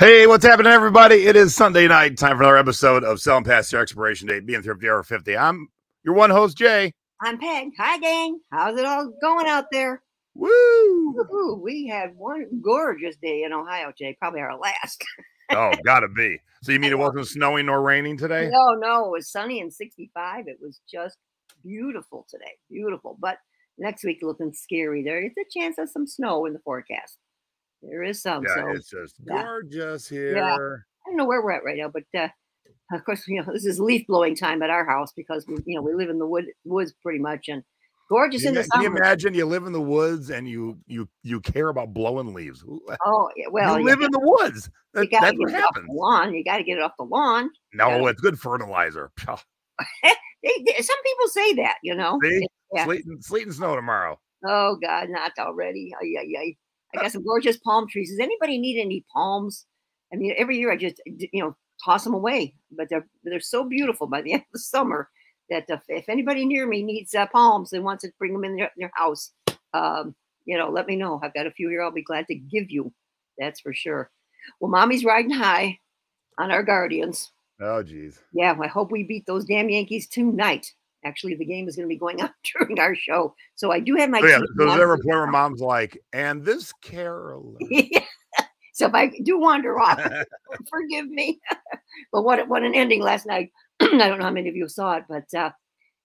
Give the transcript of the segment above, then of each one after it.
Hey, what's happening, everybody? It is Sunday night, time for another episode of Selling Past Your Expiration Date, being Thrifty Over 50. I'm your one host, Jay. I'm Peg. Hi, gang. How's it all going out there? Woo! Woo-hoo. We had one gorgeous day in Ohio, Jay. Probably our last. oh, gotta be. So you mean it wasn't snowing nor raining today? No, no. It was sunny and 65. It was just beautiful today. Beautiful. But next week looking scary. There is a chance of some snow in the forecast. There is some. Yeah, so it's just yeah. gorgeous here. I don't know where we're at right now, but uh, of course, you know, this is leaf blowing time at our house because we, you know, we live in the wood woods pretty much and gorgeous in the can you imagine you live in the woods and you you you care about blowing leaves? Oh, yeah, well, you you live in the woods. you That- that's get what it off happens. the lawn. You got to get it off the lawn. No, Yeah. it's good fertilizer. They, they- some people say that, you know. See? Yeah. Sleet, and, sleet and snow tomorrow. Oh God, not already. Ay, ay, ay. I got some gorgeous palm trees. Does anybody need any palms? I mean, every year I just you know toss them away, but they're they're so beautiful by the end of the summer that if, if anybody near me needs uh, palms and wants to bring them in their, their house, um, you know, let me know. I've got a few here. I'll be glad to give you. That's for sure. Well, mommy's riding high on our Guardians. Oh, geez. Yeah, I hope we beat those damn Yankees tonight. Actually, the game is going to be going on during our show, so I do have my. Oh, yeah, there's ever a point where mom's like, and this Carol." Yeah. So if I do wander off, forgive me. but what what an ending last night. I don't know how many of you saw it, but uh,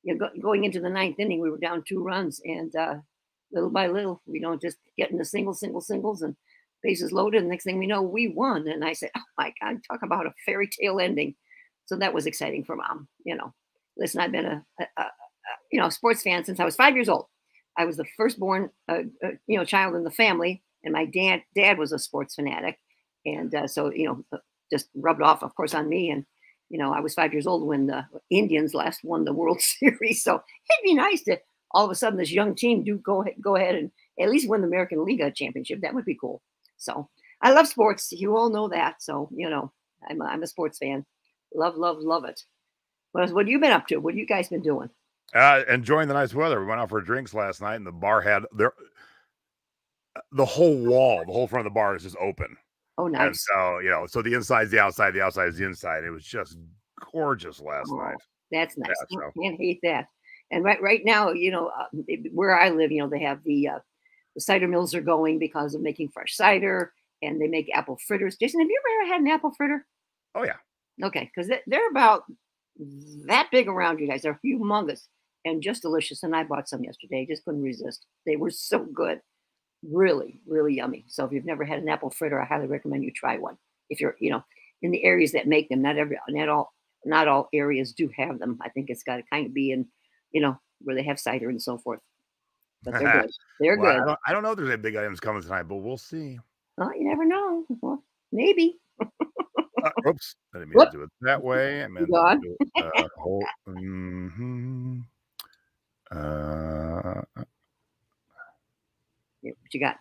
you know, go, going into the ninth inning, we were down two runs, and uh, little by little, we don't just getting the single, single, singles, and bases loaded. And next thing we know, we won. And I said, "Oh my God, talk about a fairy tale ending!" So that was exciting for mom. You know, listen, I've been a, a, a, you know sports fan since I was five years old. I was the firstborn, uh, uh, you know, child in the family, and my dad dad was a sports fanatic, and uh, so you know, uh, just rubbed off, of course, on me. And you know, I was five years old when the Indians last won the World Series, so it'd be nice to all of a sudden this young team do go go ahead and at least win the American League uh, championship. That would be cool. So I love sports. You all know that. So you know, I'm a, I'm a sports fan. Love, love, love it. What, what have you been up to? What have you guys been doing? Uh, enjoying the nice weather. We went out for drinks last night, and the bar had their the whole wall, the whole front of the bar is just open. Oh, And nice. so, you know, so the inside's the outside, the outside is the inside. It was just gorgeous last Oh, night. That's nice. Yeah, Can't- so- Can't hate that. And right right now, you know, uh, where I live, you know, they have the uh, the cider mills are going because of making fresh cider, and they make apple fritters. Jason, have you ever had an apple fritter? Oh yeah. Okay, because they're about that big around you guys. They're humongous and just delicious. And I bought some yesterday. Just couldn't resist. They were so good. Really, really yummy. So if you've never had an apple fritter, I highly recommend you try one. If you're, you know, in the areas that make them, not every, not all, not all areas do have them. I think it's got to kind of be in, you know, where they have cider and so forth. But they're good. They're Well, I, good. don't, I don't know if there's any big items coming tonight, but we'll see. Well, you never know. Well, maybe. Uh, oops, I didn't mean Whoop. to do it that way. I meant to do it, uh, hold, mhm. uh, What you got?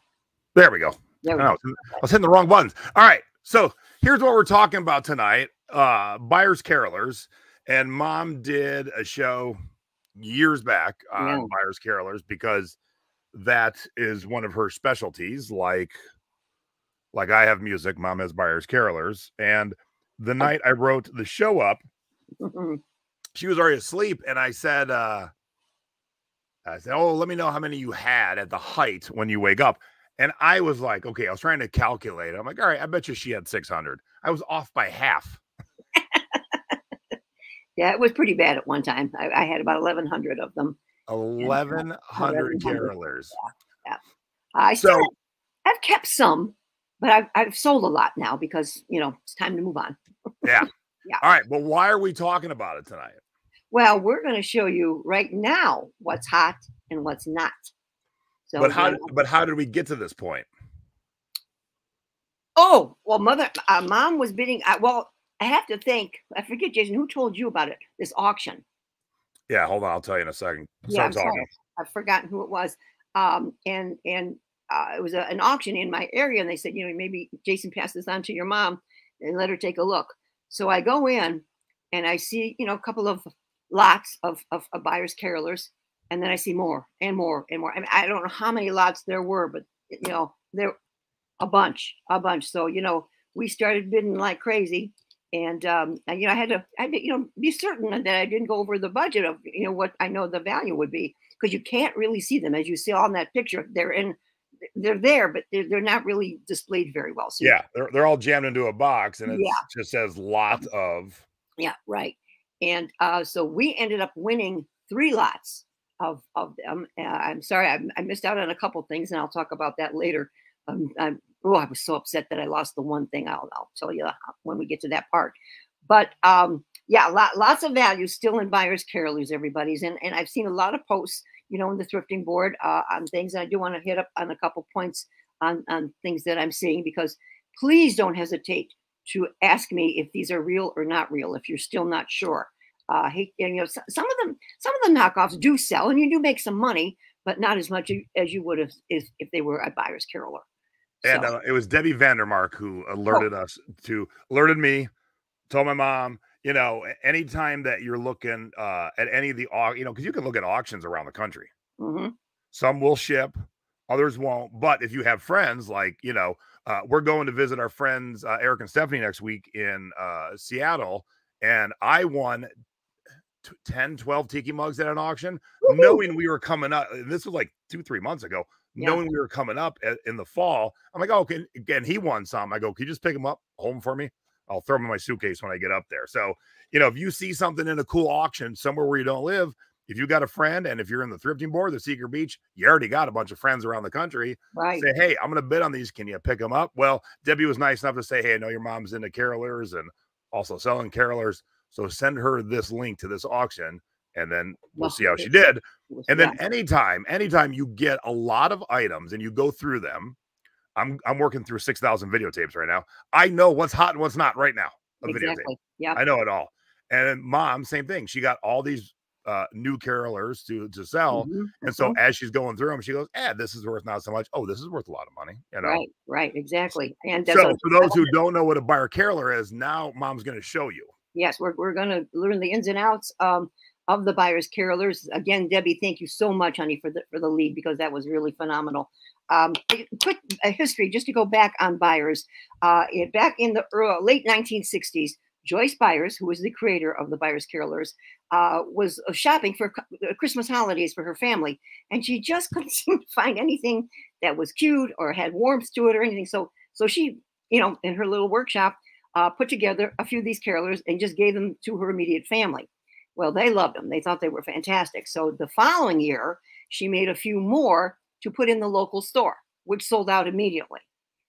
there we go. There I, we know, go. I was hitting the wrong buttons. All right. So here's what we're talking about tonight. Uh Byers Carolers. And mom did a show years back on Yeah. Byers Carolers because that is one of her specialties. Like, like I have music, mom has Byers Carolers. And the night I wrote the show up, she was already asleep, and I said, uh, I said, "Oh, let me know how many you had at the height when you wake up." And I was like, "Okay," I was trying to calculate. I'm like, "All right, I bet you she had 600." I was off by half. Yeah, it was pretty bad at one time. I, I had about 1,100 of them. 1,100 1,100. yeah. I still So- I've kept some, but I've, I've sold a lot now because, you know, it's time to move on. Yeah. Yeah. All right, Well, why are we talking about it tonight? Well, we're going to show you right now what's hot and what's not. So, but how? you know- But how did we get to this point? oh, well, mother, uh, mom was bidding. Uh, well, I have to think. I forget, Jason, who told you about it? This auction. Yeah, hold on. I'll tell you in a second. Yeah, Start I'm talking. sorry. I've forgotten who it was. Um, and and uh, it was a, an auction in my area, and they said, you know, maybe Jason pass this on to your mom and let her take a look. So I go in and I see, you know, a couple of lots of, of, of Byers carolers, and then I see more and more and more. I mean, I don't know how many lots there were, but you know, there a bunch, a bunch. So you know, we started bidding like crazy. And, um, and, you know, I had to, I had to, you know, be certain that I didn't go over the budget of, you know, what I know the value would be because you can't really see them as you see on that picture. They're in, they're there, but they're, they're not really displayed very well. So yeah, they're, they're all jammed into a box and it yeah. just says lot of. Yeah, right. And uh, so we ended up winning three lots of, of them. Uh, I'm sorry, I, I, missed out on a couple things, and I'll talk about that later. Um, I'm, oh, I was so upset that I lost the one thing. I'll, I'll tell you when we get to that part. But um, yeah, lot, lots of value still in Byers carolers, everybody's. And, and I've seen a lot of posts, you know, in the thrifting board uh, on things. I do want to hit up on a couple points on, on things that I'm seeing because please don't hesitate to ask me if these are real or not real if you're still not sure. Uh, he, you know, some of them, some of the knockoffs do sell, and you do make some money, but not as much as you would have if, if they were a Byers' caroler. And so. uh, it was Debbie Vandermark who alerted oh. us to alerted me, told my mom, you know, anytime that you're looking uh, at any of the, you know, because you can look at auctions around the country. Mm-hmm. Some will ship, others won't. But if you have friends, like you know, uh, we're going to visit our friends uh, Eric and Stephanie next week in uh, Seattle, and I won 10, 12 tiki mugs at an auction, Woo-hoo! knowing we were coming up. This was like two, three months ago, yeah. knowing we were coming up at, in the fall. I'm like, oh, okay. Again, he won some. I go, can you just pick them up home for me? I'll throw them in my suitcase when I get up there. So, you know, if you see something in a cool auction somewhere where you don't live, if you got a friend and if you're in the thrifting board, the Secret Beach, you already got a bunch of friends around the country. Right. Say, hey, I'm going to bid on these. Can you pick them up? Well, Debbie was nice enough to say, hey, I know your mom's into carolers and also selling carolers. So send her this link to this auction and then we'll see how she did. And then anytime, anytime you get a lot of items and you go through them, I'm I'm working through six thousand videotapes right now. I know what's hot and what's not right now. Exactly. Yeah. I know it all. And mom, same thing. She got all these uh, new carolers to to sell, mm-hmm. and so mm-hmm. as she's going through them, she goes, "Eh, this is worth not so much. Oh, this is worth a lot of money." You know. Right. Right. Exactly. And so, for those who don't know what a buyer caroler is, now mom's going to show you. Yes, we're we're going to learn the ins and outs. Um, of the Byers carolers. Again, Debbie, thank you so much, honey, for the for the lead because that was really phenomenal. Um, quick history, just to go back on Byers. Uh, it, back in the early, late 1960s, Joyce Byers, who was the creator of the Byers Carolers, uh, was uh, shopping for uh, Christmas holidays for her family, and she just couldn't seem to find anything that was cute or had warmth to it or anything. So, so she, you know, in her little workshop, uh, put together a few of these carolers and just gave them to her immediate family. Well, they loved them. They thought they were fantastic. So the following year, she made a few more to put in the local store, which sold out immediately.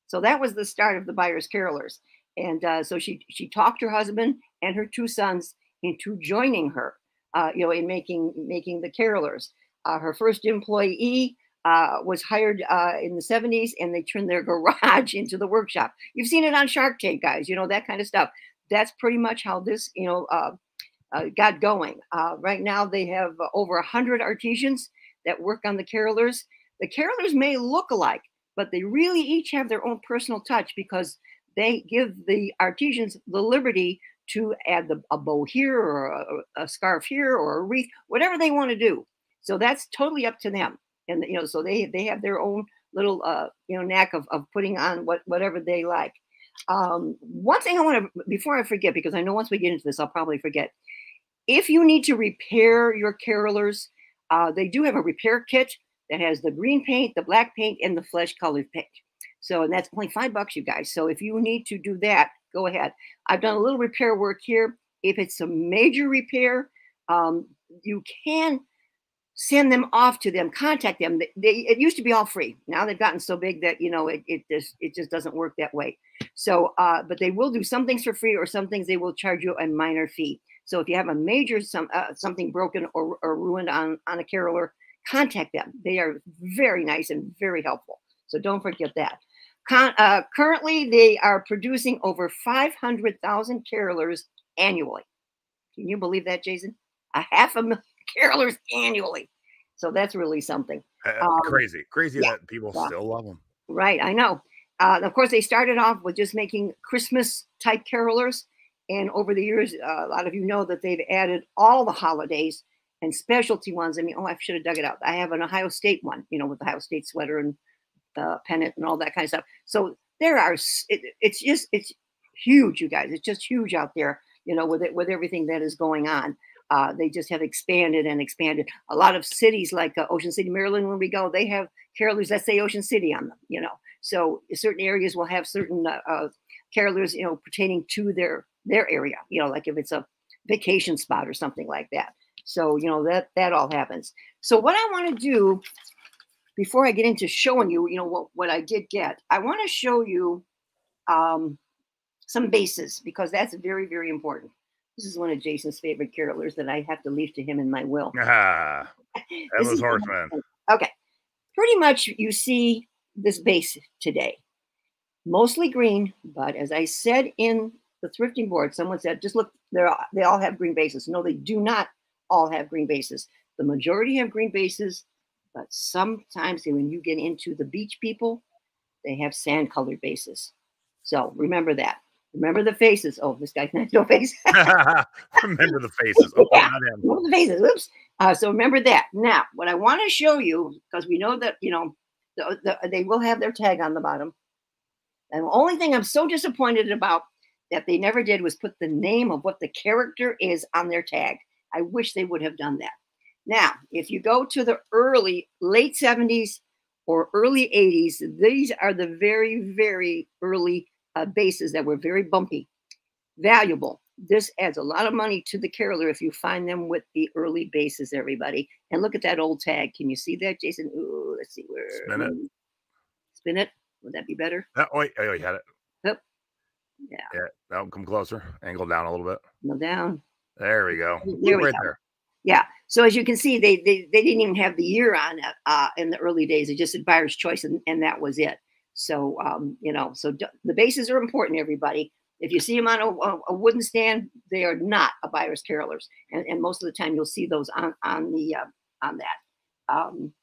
So that was the start of the Byers carolers. And uh, so she she talked her husband and her two sons into joining her, uh, you know, in making making the carolers. Uh, her first employee uh, was hired uh, in the 70s, and they turned their garage into the workshop. You've seen it on Shark Tank, guys. You know that kind of stuff. That's pretty much how this, you know, uh, uh, got going. Uh, right now, they have over 100 artisans that work on the carolers. The carolers may look alike, but they really each have their own personal touch because they give the artisans the liberty to add the, a bow here or a, a scarf here or a wreath, whatever they want to do. So that's totally up to them. And you know, so they they have their own little uh, you know knack of, of putting on what whatever they like. Um, one thing I want to before I forget, because I know once we get into this, I'll probably forget. If you need to repair your carolers, uh, they do have a repair kit that has the green paint, the black paint, and the flesh colored paint. So, and that's only five bucks, you guys. So, if you need to do that, go ahead. I've done a little repair work here. If it's a major repair, um, you can send them off to them, contact them. They, they, it used to be all free. Now they've gotten so big that you know it, it just it just doesn't work that way. So, uh, but they will do some things for free, or some things they will charge you a minor fee. So if you have a major some uh, something broken or, or ruined on on a caroler, contact them. They are very nice and very helpful. So don't forget that. Con, uh, currently, they are producing over 500,000 carolers annually. Can you believe that, Jason? A half a million carolers annually. So that's really something. Uh, um, crazy, crazy yeah, that people yeah. still love them. Right, I know. Uh, of course, they started off with just making Christmas type carolers, and over the years, uh, a lot of you know that they've added all the holidays and specialty ones. I mean, oh, I should have dug it out. I have an Ohio State one, you know, with the Ohio State sweater and the pennant and all that kind of stuff. So there are, it, it's just, it's huge, you guys. It's just huge out there, you know, with it, with everything that is going on. Uh, they just have expanded and expanded. A lot of cities like uh, Ocean City, Maryland, when we go, they have carolers that say Ocean City on them, you know. So certain areas will have certain uh, uh, carolers, you know, pertaining to their their area, you know, like if it's a vacation spot or something like that. So, you know, that that all happens. So what I want to do before I get into showing you, you know, what, what I did get, I want to show you um, some bases because that's very, very important. This is one of Jason's favorite carolers that I have to leave to him in my will. Ah, that was Horseman. Okay. Pretty much you see this base today. Mostly green, but as I said in the thrifting board, someone said, just look, they're all, they all have green bases. No, they do not all have green bases. The majority have green bases, but sometimes when you get into the beach people, they have sand colored bases. So remember that. Remember the faces. Oh, this guy has no face. remember the faces. Oh, yeah. Remember the faces. Oops. Uh, so remember that. Now, what I want to show you, because we know that, you know, the, the, they will have their tag on the bottom. And the only thing I'm so disappointed about that they never did was put the name of what the character is on their tag. I wish they would have done that. Now, if you go to the early, late 70s or early 80s, these are the very, very early uh, bases that were very bumpy, valuable. This adds a lot of money to the caroler if you find them with the early bases, everybody. And look at that old tag. Can you see that, Jason? Ooh, let's see where. Spin it. Spin it. Would that be better? Oh, wait, oh, you had it. Yeah. Yeah. That'll come closer. Angle down a little bit. Go down. There we go. There we right go. there. Yeah. So as you can see, they they, they didn't even have the year on it uh, in the early days. It just said Byers' Choice, and, and that was it. So um, you know, so the bases are important, everybody. If you see them on a, a, wooden stand, they are not a Byers' carolers, and, and most of the time you'll see those on on the uh, on that. Um,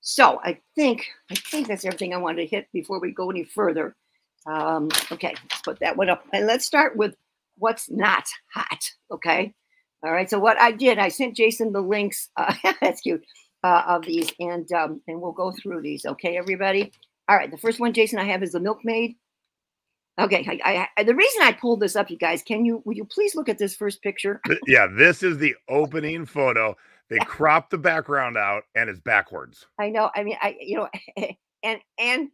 so I think I think that's everything I wanted to hit before we go any further. Um, okay, let's put that one up, and let's start with what's not hot. Okay. All right. So what I did, I sent Jason the links. Uh, that's cute. Uh, of these, and um, and we'll go through these. Okay, everybody. All right. The first one, Jason, I have is the milkmaid. Okay. I, I, the reason I pulled this up, you guys, can you will you please look at this first picture? Yeah, this is the opening photo. They cropped the background out, and it's backwards. I know. I mean, I you know, and and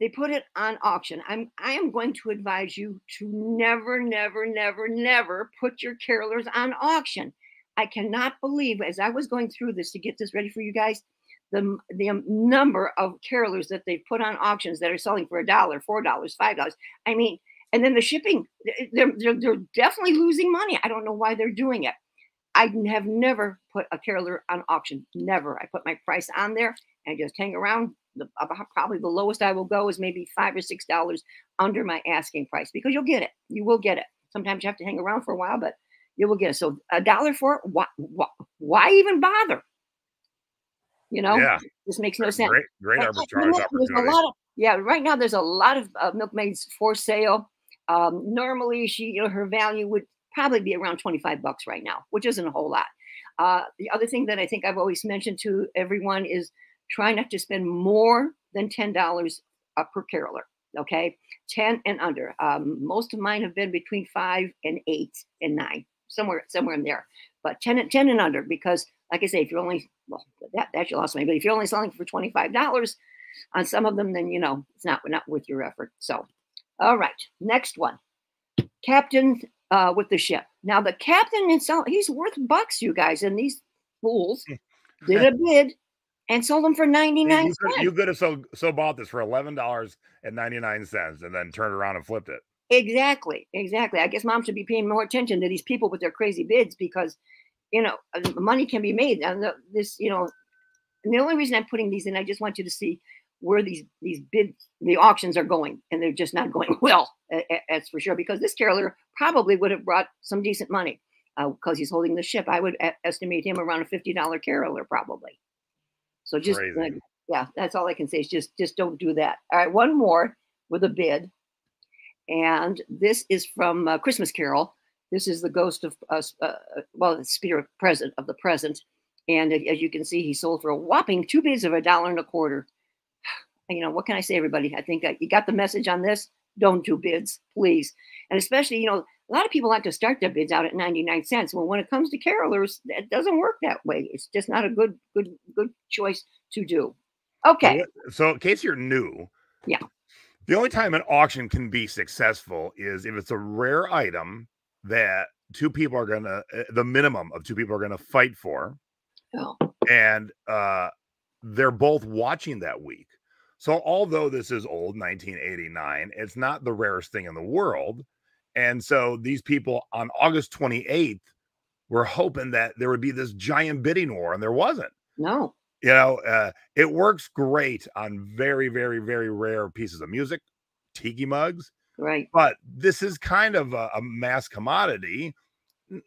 they put it on auction. I'm I am going to advise you to never, never, never, never put your carolers on auction. I cannot believe as I was going through this to get this ready for you guys, the the um, number of carolers that they've put on auctions that are selling for a dollar, four dollars, five dollars. I mean, and then the shipping, they're, they're they're definitely losing money. I don't know why they're doing it. I have never put a caroler on auction. Never. I put my price on there and just hang around the probably the lowest I will go is maybe five or six dollars under my asking price because you'll get it. You will get it. Sometimes you have to hang around for a while, but you will get it. So a dollar for it, why, why, why even bother? You know, Yeah. this makes no sense. Great, great Right now, there's a lot of yeah. Right now, there's a lot of uh, milkmaids for sale. Um, normally, she you know her value would probably be around 25 bucks right now, which isn't a whole lot. Uh, the other thing that I think I've always mentioned to everyone is try not to spend more than ten dollars uh, per caroler. Okay, ten and under. Um, most of mine have been between five and eight and nine, somewhere somewhere in there. But ten and ten and under, because like I say, if you're only well, that that you lost me. But if you're only selling for twenty five dollars on some of them, then you know it's not not worth your effort. So, all right, next one, captain uh, with the ship. Now the captain itself, he's worth bucks, you guys, and these fools did a bid and sold them for ninety You- nine You could, cents. you could have so so bought this for eleven dollars and ninety nine cents, and then turned around and flipped it. Exactly, exactly. I guess mom should be paying more attention to these people with their crazy bids because, you know, uh, money can be made. And the, this, you know, and the only reason I'm putting these in, I just want you to see where these these bids, the auctions are going, and they're just not going well. That's for sure. Because this caroler probably would have brought some decent money because he's holding the ship. I would estimate him around a fifty dollar caroler probably. So just uh, yeah, that's all I can say is just just don't do that. All right, one more with a bid, and this is from uh, Christmas Carol. This is the ghost of us, uh, uh, well, the spirit present of the present, and as you can see, he sold for a whopping two bids of a dollar and a quarter. You know what can I say, everybody? I think uh, you got the message on this. don't do bids, please. And especially, you know, a lot of people like to start their bids out at 99 cents. Well, when it comes to carolers, that doesn't work that way. It's just not a good, good, good choice to do. Okay. So, in case you're new, yeah, the only time an auction can be successful is if it's a rare item that two people are gonna, uh, the minimum of two people are gonna fight for, oh. and uh, they're both watching that week. So, although this is old, 1989, it's not the rarest thing in the world and so these people on August 28th were hoping that there would be this giant bidding war, and there wasn't. No. You know, uh, it works great on very, very, very rare pieces of music, tiki mugs. Right. But this is kind of a, a mass commodity,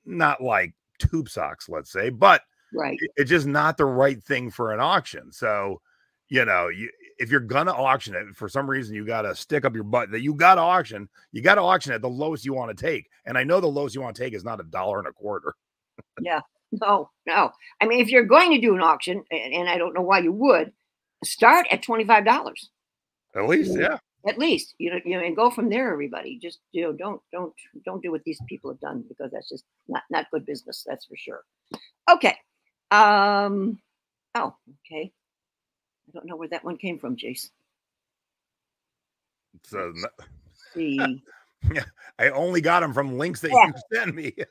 not like tube socks, let's say, but right. It, it's just not the right thing for an auction. So, you know, you if you're gonna auction it for some reason, you gotta stick up your butt that you gotta auction, you gotta auction at the lowest you want to take. And I know the lowest you want to take is not a dollar and a quarter. yeah, no, no. I mean, if you're going to do an auction, and, and I don't know why you would, start at twenty five dollars. At least, yeah. At least, you know, you know, and go from there. Everybody, just you know, don't don't don't do what these people have done because that's just not not good business. That's for sure. Okay. Um. Oh, okay. I don't know where that one came from, Jace. So, see. I only got them from links that yeah. you sent me.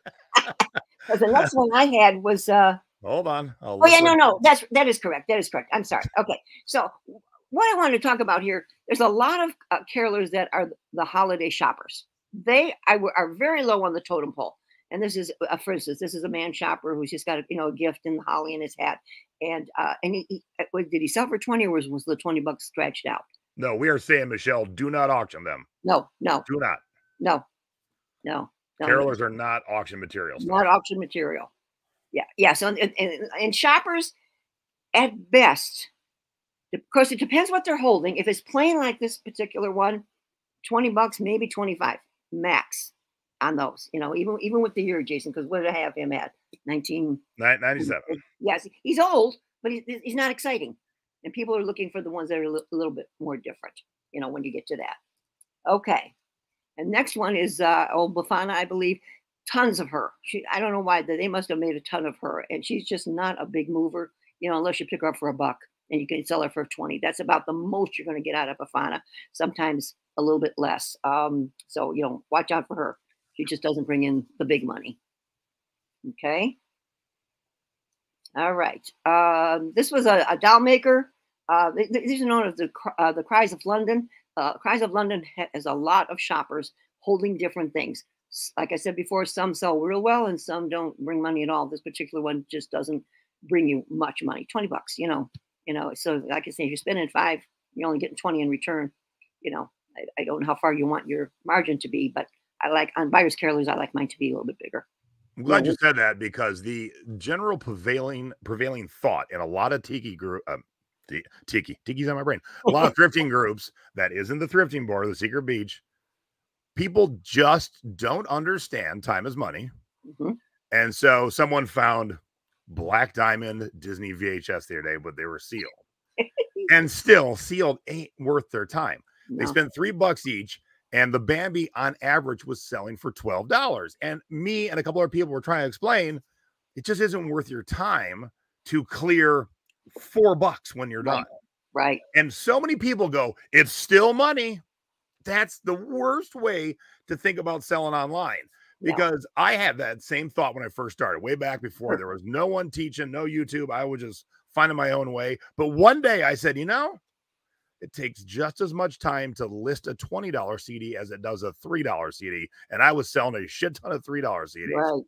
Because the next one I had was uh hold on. I'll oh yeah, no, no, that's that is correct. That is correct. I'm sorry. Okay, so what I want to talk about here, there's a lot of uh, carolers that are the holiday shoppers. They I, are very low on the totem pole. And this is, uh, for instance, this is a man shopper who's just got a, you know a gift in the holly in his hat, and uh, and he, he uh, did he sell for twenty or was was the twenty bucks scratched out? No, we are saying Michelle, do not auction them. No, no, do not. No, no. no Carolers no. are not auction material. Not auction material. Yeah, yeah. So and, and, and shoppers, at best, of course, it depends what they're holding. If it's plain like this particular one, twenty bucks, maybe twenty five max on those. You know, even even with the year, Jason, because what did I have him at? 19... 97. Yes, he's old, but he's, he's not exciting. And people are looking for the ones that are a little bit more different, you know, when you get to that. Okay. And next one is uh, old Bafana, I believe. Tons of her. She, I don't know why they must have made a ton of her, and she's just not a big mover, you know, unless you pick her up for a buck and you can sell her for 20. That's about the most you're going to get out of Bafana. Sometimes a little bit less. Um, so you know, watch out for her. She just doesn't bring in the big money. Okay. All right. Um, this was a, a doll maker. Uh, these are known as the uh, the Cries of London. Uh, Cries of London has a lot of shoppers holding different things. Like I said before, some sell real well and some don't bring money at all. This particular one just doesn't bring you much money. Twenty bucks, you know, you know. So like I say, if you're spending five, you're only getting twenty in return. You know, I, I don't know how far you want your margin to be, but I like on Byers carolers, I like mine to be a little bit bigger. I'm glad you said that because the general prevailing prevailing thought in a lot of tiki group um, tiki tiki's on my brain a lot of thrifting groups that isn't the thrifting board the secret beach people just don't understand time is money mm-hmm. and so someone found black diamond disney vhs the other day but they were sealed and still sealed ain't worth their time no. they spent three bucks each and the Bambi on average was selling for $12. And me and a couple other people were trying to explain it just isn't worth your time to clear four bucks when you're done. Right. And so many people go, it's still money. That's the worst way to think about selling online because yeah. I had that same thought when I first started, way back before. There was no one teaching, no YouTube. I was just finding my own way. But one day I said, you know, it takes just as much time to list a $20 CD as it does a $3 CD. And I was selling a shit ton of $3 CDs. Right.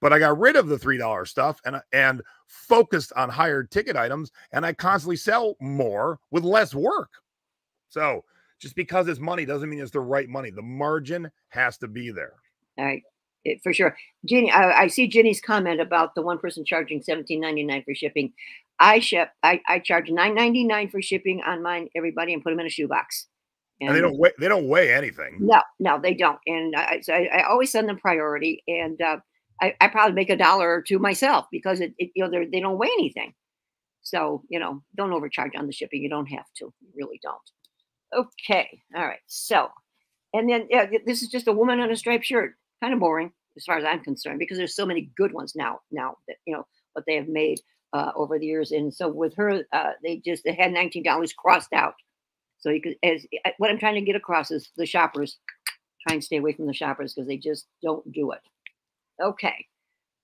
But I got rid of the $3 stuff and, and focused on higher ticket items. And I constantly sell more with less work. So just because it's money doesn't mean it's the right money. The margin has to be there. All right. It, for sure. Jenny, I, I, see Jenny's comment about the one person charging seventeen ninety nine for shipping. I ship. I, I charge nine ninety nine for shipping on mine. Everybody and put them in a shoebox. And, and they don't weigh. They don't weigh anything. No, no, they don't. And I, so I, I always send them priority. And uh, I, I probably make a dollar or two myself because it, it you know they don't weigh anything. So you know, don't overcharge on the shipping. You don't have to. You really don't. Okay. All right. So And then yeah, this is just a woman in a striped shirt. Kind of boring as far as I'm concerned, because there's so many good ones now. Now that you know what they have made uh, over the years, and so with her, uh, they just they had nineteen dollars crossed out. So you could, as what I'm trying to get across is the shoppers try and stay away from the shoppers because they just don't do it. Okay.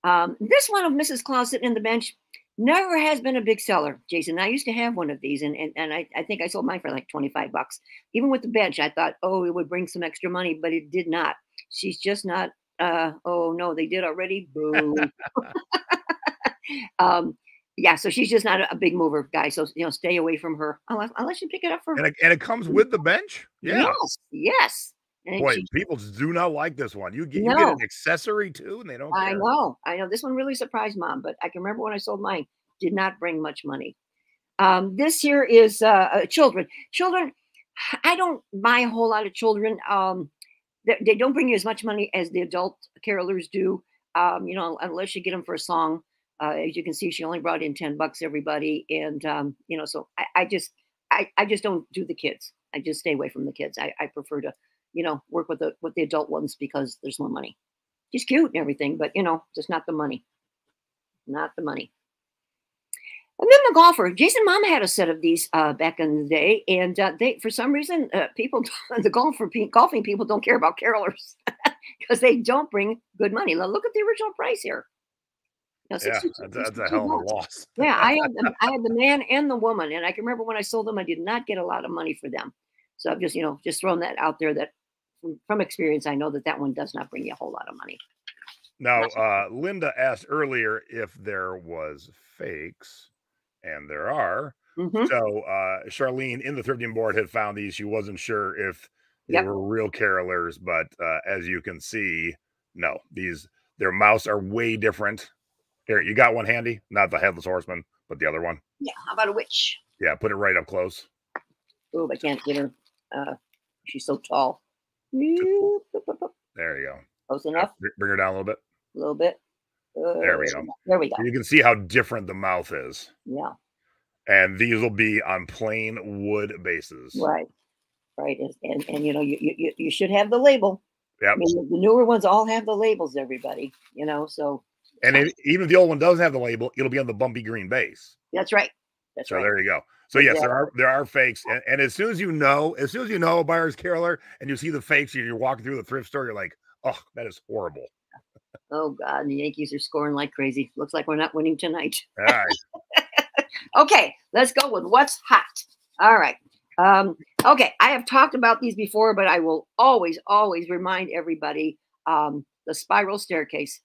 Um, this one of Mrs. Claus sitting in the bench never has been a big seller, Jason. I used to have one of these, and and, and I, I think I sold mine for like 25 bucks. Even with the bench, I thought, oh, it would bring some extra money, but it did not. She's just not, uh, oh no, they did already. Boo. um, yeah, so she's just not a, big mover, guy. So you know, stay away from her unless, unless you pick it up for. And it, and it comes with the bench. Yeah. Yes. Yes. And Boy, she, people do not like this one. You get, no. you get an accessory too, and they don't. I know, I know. This one really surprised mom, but I can remember when I sold mine, did not bring much money. Um, this here is uh, uh, children. Children, I don't buy a whole lot of children. Um, they, don't bring you as much money as the adult carolers do. Um, you know, unless you get them for a song. Uh, as you can see, she only brought in ten bucks, everybody, and um, you know, so I, I just, I, I just don't do the kids. I just stay away from the kids. I, I prefer to you know, work with the with the adult ones because there's more money. She's cute and everything, but you know, just not the money. Not the money. And then the golfer, Jason Mama had a set of these uh, back in the day, and uh, they, for some reason, uh, people, the golfer, golfing people don't care about carolers because they don't bring good money. Now look at the original price here. Now, yeah, that's, that's a hell of a loss. yeah, I had the, I had the man and the woman, and I can remember when I sold them, I did not get a lot of money for them. So I'm just, you know, just throwing that out there that from, from experience, I know that that one does not bring you a whole lot of money. Now, uh, Linda asked earlier if there was fakes, and there are. Mm-hmm. So uh, Charlene in the thrifting board had found these. She wasn't sure if they yep. were real carolers, but uh, as you can see, no, these their mouths are way different. Here, you got one handy, not the headless horseman, but the other one. Yeah, how about a witch? Yeah, put it right up close. Oh, I can't get her. Uh, she's so tall. There you go. Close enough. Bring her down a little bit. A little bit. There we go. There we go. You can see how different the mouth is. Yeah. And these will be on plain wood bases. Right. Right. And and, and you know, you, you you should have the label. Yeah. I mean, the newer ones all have the labels, everybody, you know, so and if, even if the old one doesn't have the label, it'll be on the bumpy green base. That's right. That's so right. there you go. So yes, yeah. there are there are fakes, and, and, as soon as you know, as soon as you know a Byers' caroler, and you see the fakes, you're walking through the thrift store, you're like, oh, that is horrible. Oh God, the Yankees are scoring like crazy. Looks like we're not winning tonight. All right. okay, let's go with what's hot. All right. Um, okay, I have talked about these before, but I will always, always remind everybody um, the spiral staircase.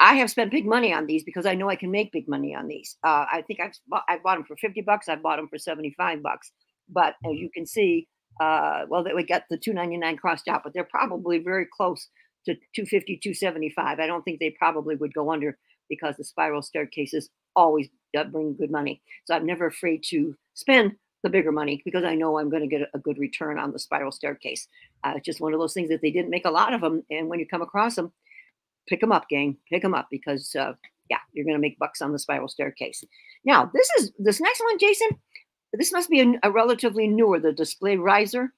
I have spent big money on these because I know I can make big money on these. Uh, I think I've bought, I bought them for 50 bucks. I bought them for 75 bucks. But as you can see, uh, well, we got the 299 crossed out, but they're probably very close to 250, 275. I don't think they probably would go under because the spiral staircases always bring good money. So I'm never afraid to spend the bigger money because I know I'm going to get a good return on the spiral staircase. Uh, it's just one of those things that they didn't make a lot of them. And when you come across them, pick them up, gang. Pick them up because uh, yeah, you're going to make bucks on the spiral staircase. Now, this is this next one, Jason. This must be a, a relatively newer, the display riser.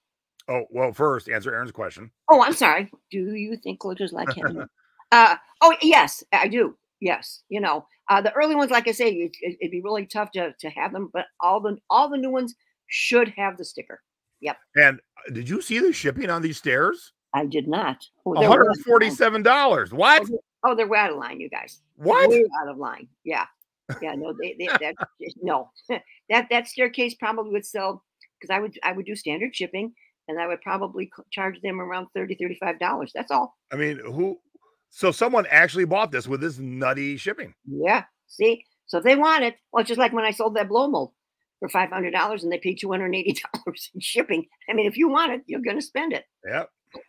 Oh well, first answer Aaron's question. Oh, I'm sorry. Do you think collectors like him? uh, oh yes, I do. Yes, you know uh, the early ones, like I say, it, would be really tough to to have them, but all the all the new ones should have the sticker. Yep. And uh, did you see the shipping on these stairs? I did not. Oh, One hundred forty-seven dollars. What? Oh, they're way out of line, you guys. What? Way out of line. Yeah, yeah. No, they, they that no. that that staircase probably would sell because I would I would do standard shipping and I would probably charge them around 30 35 dollars. That's all. I mean, who? So someone actually bought this with this nutty shipping. Yeah. See, so if they want it, well, just like when I sold that blow mold for five hundred dollars and they paid two hundred eighty dollars in shipping. I mean, if you want it, you're going to spend it. Yeah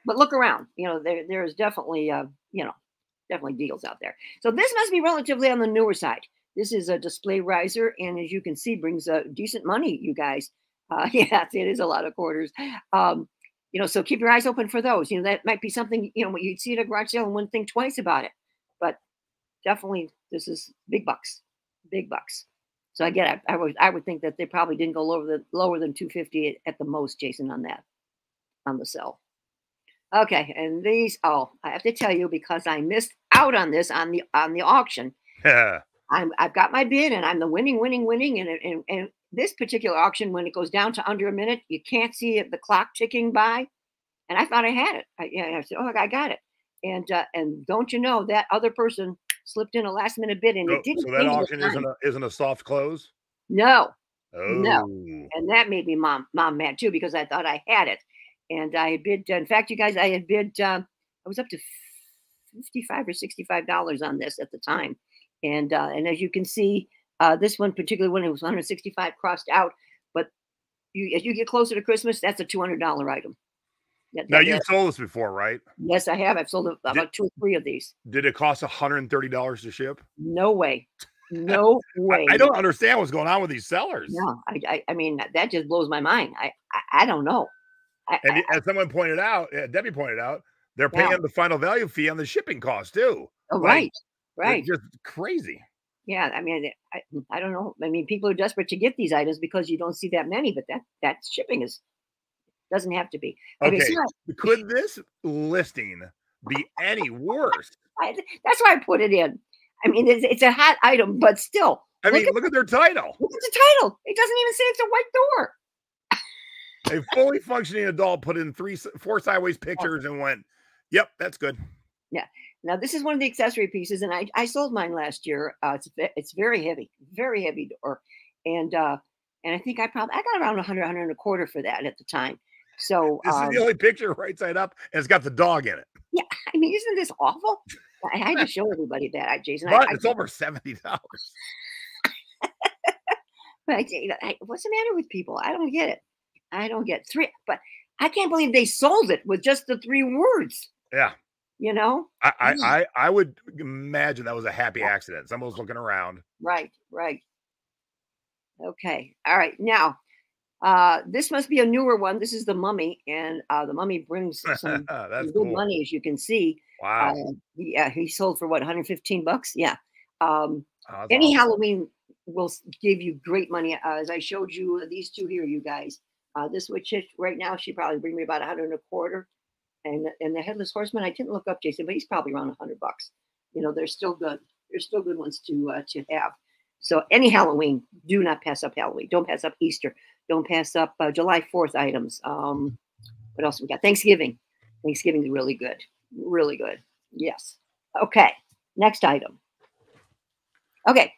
but look around. You know, there there is definitely uh, you know, definitely deals out there. So this must be relatively on the newer side. This is a display riser, and as you can see, brings a uh, decent money, you guys. Uh, yeah, it is a lot of quarters. Um, you know, so keep your eyes open for those. You know, that might be something, you know, you'd see at a garage sale and wouldn't think twice about it. But definitely, this is big bucks, big bucks. So again, I, I would I would think that they probably didn't go lower than lower than 250 at, at the most, Jason, on that, on the sell. Okay, and these oh, I have to tell you because I missed out on this on the on the auction. Yeah. I'm I've got my bid and I'm the winning, winning, winning, and and and this particular auction when it goes down to under a minute, you can't see it, the clock ticking by, and I thought I had it. I, yeah, I said, oh, I got it, and uh, and don't you know that other person slipped in a last minute bid and So, it didn't. so that auction isn't a, isn't a soft close. no, Oh, No. and that made me mom mom mad too because I thought I had it, and I had bid. in fact, you guys, I had bid. Um, I was up to fifty-five or sixty-five dollars on this at the time, and uh, and as you can see, uh, this one particularly one it was one hundred sixty-five crossed out. But you, as you get closer to Christmas, that's a two hundred dollar item. That- Now you that- sold this before, right? yes, I have. I've sold about two or three of these. Did it cost $130 to ship? No way, no way. I don't understand what's going on with these sellers. No, I, I, I mean that just blows my mind. I, I, I don't know. I, And I- as someone pointed out, Debbie pointed out, they're Yeah. paying the final value fee on the shipping cost too. oh, like, right, right. just crazy. Yeah, I mean, I, hmm. I don't know. I mean, people are desperate to get these items because you don't see that many, but that that shipping is doesn't have to be. Okay, Okay. so Could this listing be any worse? I, that's why I put it in. I mean, it's, it's a hot item, but still, I Look mean, at- look at their title. look at the title. It doesn't even say it's a white door. A fully functioning adult put in three, four sideways pictures and went, "Yep, that's good." Now, this is one of the accessory pieces, and I, I sold mine last year. Uh, it's it's very heavy, very heavy door, and uh, and I think I probably I got around 100, 100 and a quarter for that at the time. So This um, is the only picture right side up, and it's got the dog in it. Yeah, I mean, isn't this awful? I had to show everybody that, I- Jason. But I, it's over seventy dollars. but I, you know, I- what's the matter with people? I don't get it. I don't get three, but I can't believe they sold it with just the three words. Yeah, You know, I, I, Mm. I, I would imagine that was a happy accident. Someone was looking around. right, right. Okay, all right. Now, uh, this must be a newer one. This is the Mummy, and uh, the Mummy brings some, good cool. money, as you can see. Wow. Uh, yeah, he sold for what 115 bucks. Yeah. Um, Oh, any awesome. Halloween will give you great money. Uh, as I showed you uh, these two here, you guys. Uh, this witch right now, she probably bring me about a hundred and a quarter. And and the headless horseman, I didn't look up Jason, but he's probably around a hundred bucks. You know, they're still good. They're still good ones to uh, to have. So any Halloween, do not pass up Halloween. Don't pass up Easter. Don't pass up uh, July Fourth items. Um, what else we got? Thanksgiving. Thanksgiving is really good. Really good. Yes. Okay. Next item. Okay.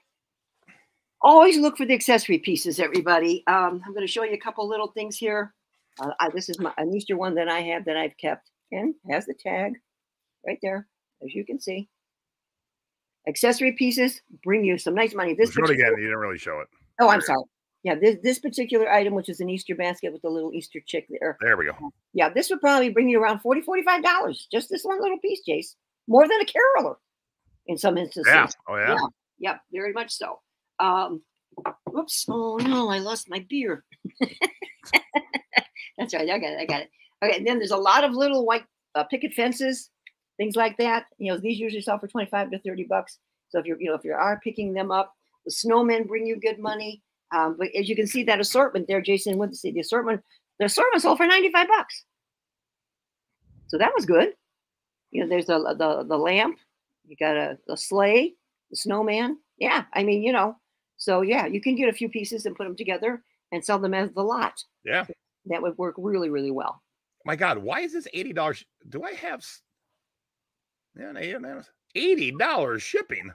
Always look for the accessory pieces, everybody. Um, I'm going to show you a couple little things here. Uh, I, this is my, an Easter one that I have that I've kept and has the tag right there, as you can see. Accessory pieces bring you some nice money. This Show it again. You didn't really show it. oh, I'm sorry. Yeah, this this particular item, which is an Easter basket with a little Easter chick there. There we go. Yeah, this would probably bring you around 40 $45. Just this one little piece, Jace. More than a caroler in some instances. Yeah. Oh yeah. Yeah. Yep, very much so. Um, whoops. Oh no, I lost my beer. That's right. I got it. I got it. Okay. And then there's a lot of little white uh, picket fences, things like that. You know, these usually sell for 25 to 30 bucks. So if you're, you know, if you are picking them up, the snowmen bring you good money. Um, but as you can see that assortment there, Jason went to see the assortment. The assortment sold for 95 bucks. So that was good. You know, there's the the the lamp. You got a, a sleigh, the snowman. Yeah, I mean, you know, so yeah, you can get a few pieces and put them together and sell them as the lot. Yeah. That would work really, really well. My God, why is this eighty dollars? Do I have? Yeah, no, yeah, no, eighty dollars shipping.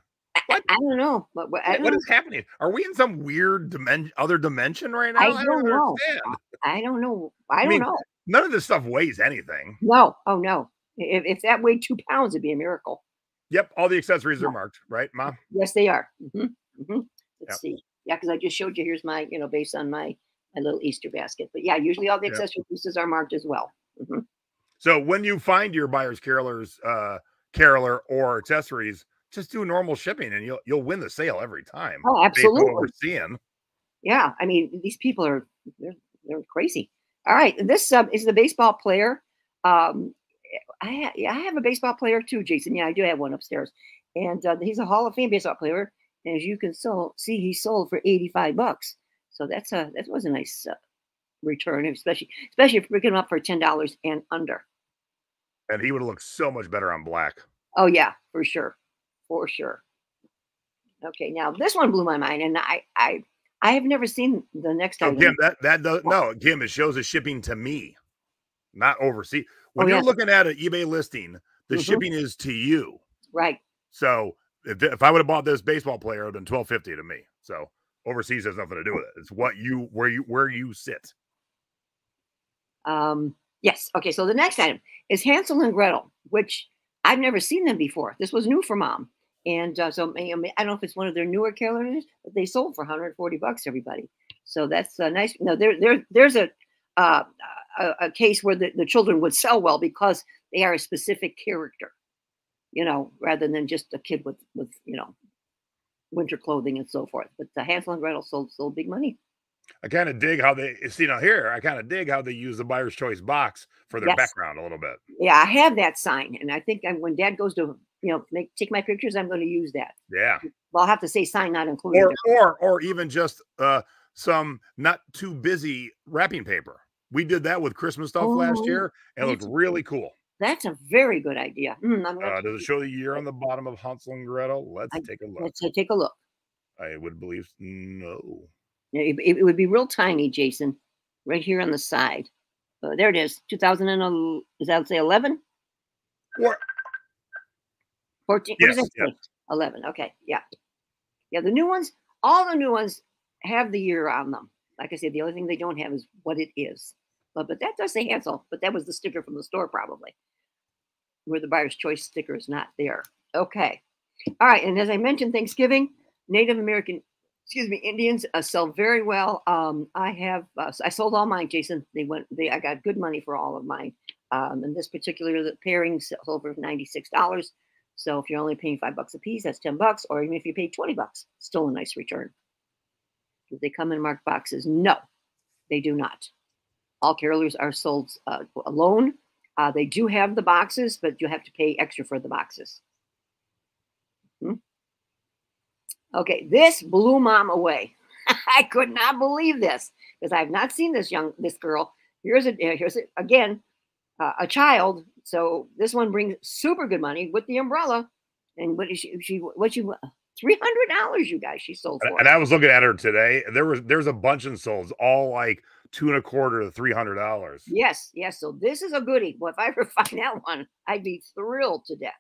What? I don't know, but but I don't, what know. is happening? Are we in some weird dimension, other dimension right now? I don't know. understand. I don't know. I I don't mean, know. None of this stuff weighs anything. No, oh no. If, if that weighed two pounds, it'd be a miracle. Yep, all the accessories Yeah. are marked, right, Mom? Yes, they are. hmm hmm Let's Yep. see. Yeah, because I just showed you. Here's my, you know, based on my my little Easter basket. But yeah, usually all the Yep. accessory pieces are marked as well. Mhm. So when you find your Byers carolers, uh, caroler or accessories, just do normal shipping and you'll you'll win the sale every time. Oh, based on what absolutely. we're seeing. Yeah, I mean, these people are they're they're crazy. All right, this um, is the baseball player. Um, I ha- yeah, I have a baseball player too, Jason. Yeah, I do have one upstairs, and uh, he's a Hall of Fame baseball player. And as you can so see, he sold for eighty five bucks. So that's a that was a nice uh, return, especially especially if picking him up for ten dollars and under. And he would look so much better on black. Oh yeah, for sure, for sure. Okay, now this one blew my mind, and I I I have never seen the next Oh. Kim, that that does no, Kim. It shows the shipping to me, not overseas. When Oh, you're yes. looking at an eBay listing, the Mhm. shipping is to you. Right. So if, if I would have bought this baseball player, it would have been twelve fifty to me. So overseas has nothing to do with it. It's what you where you where you sit. Um, yes. Okay. So the next item is Hansel and Gretel, which I've never seen them before. This was new for mom. And uh, so I don't know if it's one of their newer carolers, but they sold for 140 bucks, everybody. So that's uh, nice. No, there, there, there's a, uh, a a case where the, the children would sell well because they are a specific character, you know, rather than just a kid with with you know winter clothing and so forth. But the Hansel and Gretel sold sold big money. I kind of dig how they see now here. I kind of dig how they use the Byers' Choice box for their Yes. background a little bit. Yeah, I have that sign, and I think I'm, when Dad goes to you know make take my pictures, I'm going to use that. Yeah. Well, I'll have to say sign not included. Or or or even just uh some not too busy wrapping paper. We did that with Christmas stuff last Oh, year and it looked really cool. That's a very good idea. Mm, Uh, does it show the year on the bottom of Hansel and Gretel? Let's I- take a look. let's uh, take a look. I would believe no. It, it- would be real tiny, Jason, right here on the side. Uh, there it is. 2011. Is that say 11? Or 14? What does Yes, that 11. Okay. Yeah. Yeah. The new ones, all the new ones have the year on them. Like I said, the only thing they don't have is what it is. But, but that does say Hansel, but that was the sticker from the store, probably, where the Byers' Choice sticker is not there. Okay. All right. And as I mentioned, Thanksgiving, Native American, excuse me, Indians uh, sell very well. Um, I have, uh, I sold all mine, Jason. They went, they, I got good money for all of mine. Um, and this particular pairing sold for $96. So if you're only paying five bucks a piece, that's 10 bucks. Or even if you pay 20 bucks, still a nice return. Do they come in marked boxes? No, they do not. All carolers are sold uh, alone. Uh, they do have the boxes, but you have to pay extra for the boxes. Hmm? Okay, this blew mom away. I could not believe this because I've not seen this young this girl. Here's a here's a, again uh, a child. So this one brings super good money with the umbrella. And what is she? She what you three hundred dollars? You guys, she sold and, for. and I was looking at her today. There was there's a bunch in souls, all like two and a quarter to three hundred dollars. Yes, yes. So this is a goodie. Well, if I ever find that one, I'd be thrilled to death.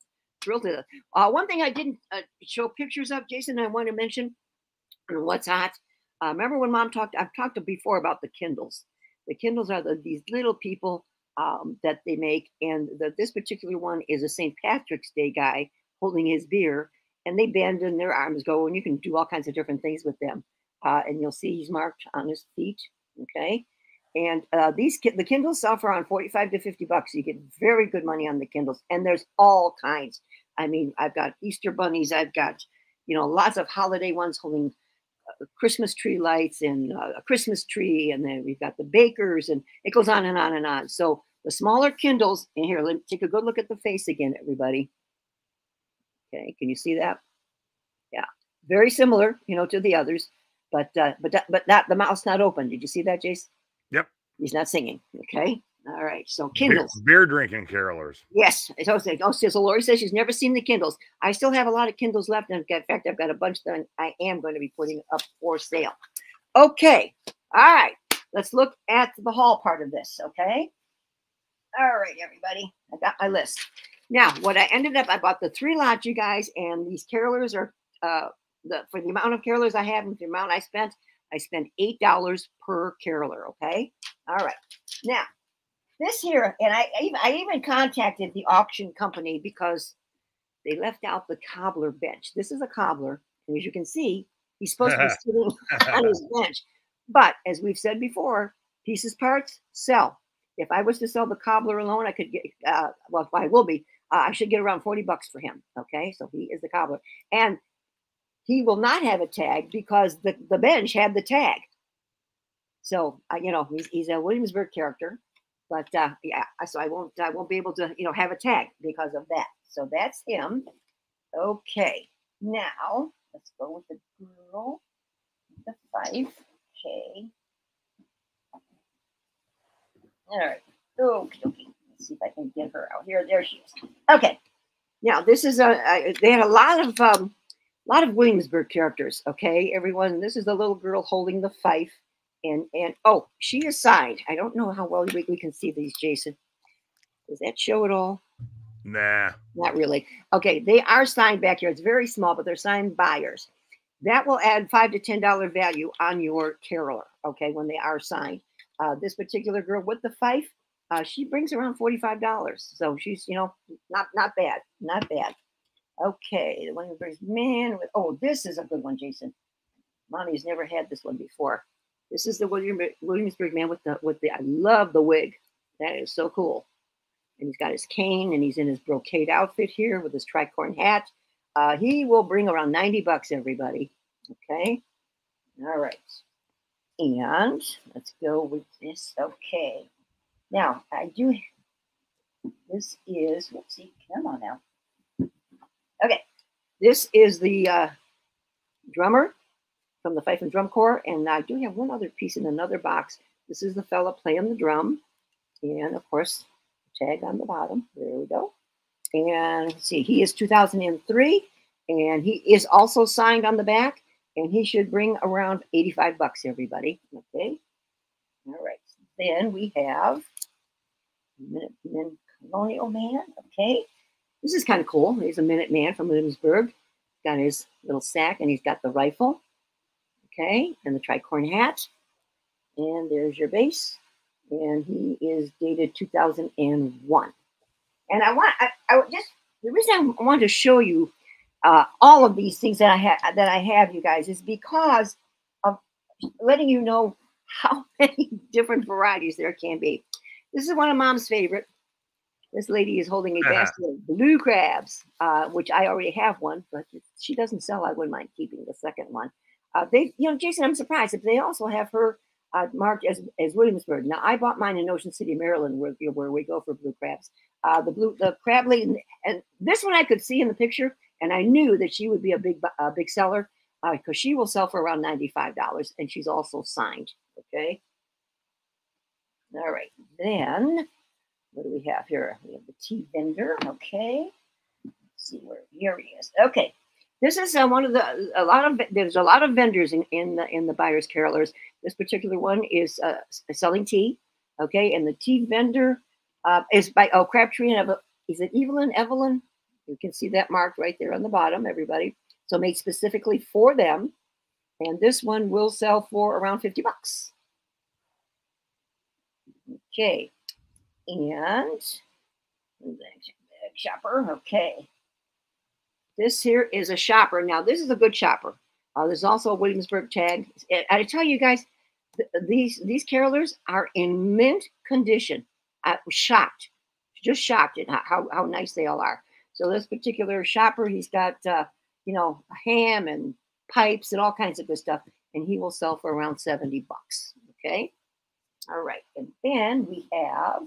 Thrilled to. Uh, one thing I didn't uh, show pictures of, Jason, I want to mention on what's hot. Uh, remember when Mom talked? I've talked to before about the Kindles. The Kindles are the, these little people um, that they make, and the, this particular one is a St. Patrick's Day guy holding his beer, and they bend and their arms go, and you can do all kinds of different things with them. Uh, and you'll see he's marked on his feet. Okay. And uh, these the Kindles sell for around 45 to 50 bucks. You get very good money on the Kindles. And there's all kinds. I mean, I've got Easter bunnies, I've got, you know, lots of holiday ones holding uh, Christmas tree lights and uh, a Christmas tree. And then we've got the bakers, and it goes on and on and on. So the smaller Kindles, and here, let me take a good look at the face again, everybody. Okay, can you see that? Yeah, very similar, you know, to the others, but uh, but that, but that the mouth's not open. Did you see that, Jace? He's not singing. Okay. All right. So Beer, Kindles. beer drinking carolers. Yes. I told you. Oh, so Lori says she's never seen the Kindles. I still have a lot of Kindles left. And in fact, I've got a bunch that I am going to be putting up for sale. Okay. All right. Let's look at the haul part of this. Okay. All right, everybody. I got my list. Now, what I ended up, I bought the three lots, you guys, and these carolers are uh the for the amount of carolers I have and the amount I spent, I spent eight dollars per caroler. Okay. All right. Now, this here, and I, I even contacted the auction company because they left out the cobbler bench. This is a cobbler, and as you can see, he's supposed to be sitting on his bench. But as we've said before, pieces parts sell. If I was to sell the cobbler alone, I could get uh, well, I will be. Uh, I should get around forty bucks for him. Okay, so he is the cobbler, and he will not have a tag because the the bench had the tag. So uh, you know he's, he's a Williamsburg character, but uh, yeah, so I won't I won't be able to you know have a tag because of that. So that's him. Okay, now let's go with the girl, the five. Okay. All right. Okay, okay. Let's see if I can get her out here. There she is. Okay. Now this is a, a they had a lot of um, a lot of Williamsburg characters. Okay, everyone. This is the little girl holding the fife, and and oh, she is signed. I don't know how well we, we can see these, Jason. Does that show at all? Nah. Not really. Okay, they are signed back here. It's very small, but they're signed Byers. That will add five to ten dollar value on your caroler. Okay, when they are signed. Uh, this particular girl with the fife, uh, she brings around forty five dollars. So she's you know not not bad, not bad. Okay, the one who brings man with oh this is a good one, Jason. Mommy's never had this one before. This is the William Williamsburg man with the with the I love the wig. That is so cool and he's got his cane and he's in his brocade outfit here with his tricorn hat. Uh, he will bring around 90 bucks, everybody. Okay. All right. And let's go with this. Okay. Now, I do. This is, see, come on now. Okay. This is the uh, drummer from the Fife and Drum Corps. And I do have one other piece in another box. This is the fella playing the drum. And of course, tag on the bottom. There we go. And see, he is 2003, and he is also signed on the back, and he should bring around 85 bucks, everybody. Okay. All right. Then we have Minute Man Colonial Man. Okay. This is kind of cool. He's a Minute Man from Williamsburg. Got his little sack, and he's got the rifle. Okay. And the tricorn hat. And there's your base and he is dated 2001. And I want, I, I just, the reason I wanted to show you uh, all of these things that I have, that I have, you guys, is because of letting you know how many different varieties there can be. This is one of mom's favorite. This lady is holding a uh-huh. basket of blue crabs, uh, which I already have one, but if she doesn't sell, I wouldn't mind keeping the second one. Uh, they, you know, Jason, I'm surprised if they also have her uh, marked as, as Williamsburg. Now, I bought mine in Ocean City, Maryland, where, where we go for blue crabs. Uh, the blue, the crab lady, and this one I could see in the picture, and I knew that she would be a big, uh, big seller because uh, she will sell for around ninety-five dollars, and she's also signed. Okay. All right. Then, what do we have here? We have the tea vendor. Okay. Let's see where here he is. Okay. This is uh, one of the a lot of there's a lot of vendors in in the in the Byers carolers. This particular one is uh, selling tea, okay, and the tea vendor uh, is by oh Crabtree and is it Evelyn Evelyn? You can see that marked right there on the bottom, everybody. So made specifically for them, and this one will sell for around fifty bucks. Okay, and shopper, okay. This here is a shopper. Now, this is a good shopper. Uh, there's also a Williamsburg tag. I tell you guys, th these these carolers are in mint condition. I was shocked, just shocked at how, how nice they all are. So this particular shopper, he's got uh, you know ham and pipes and all kinds of good stuff, and he will sell for around 70 bucks. Okay. All right. And then we have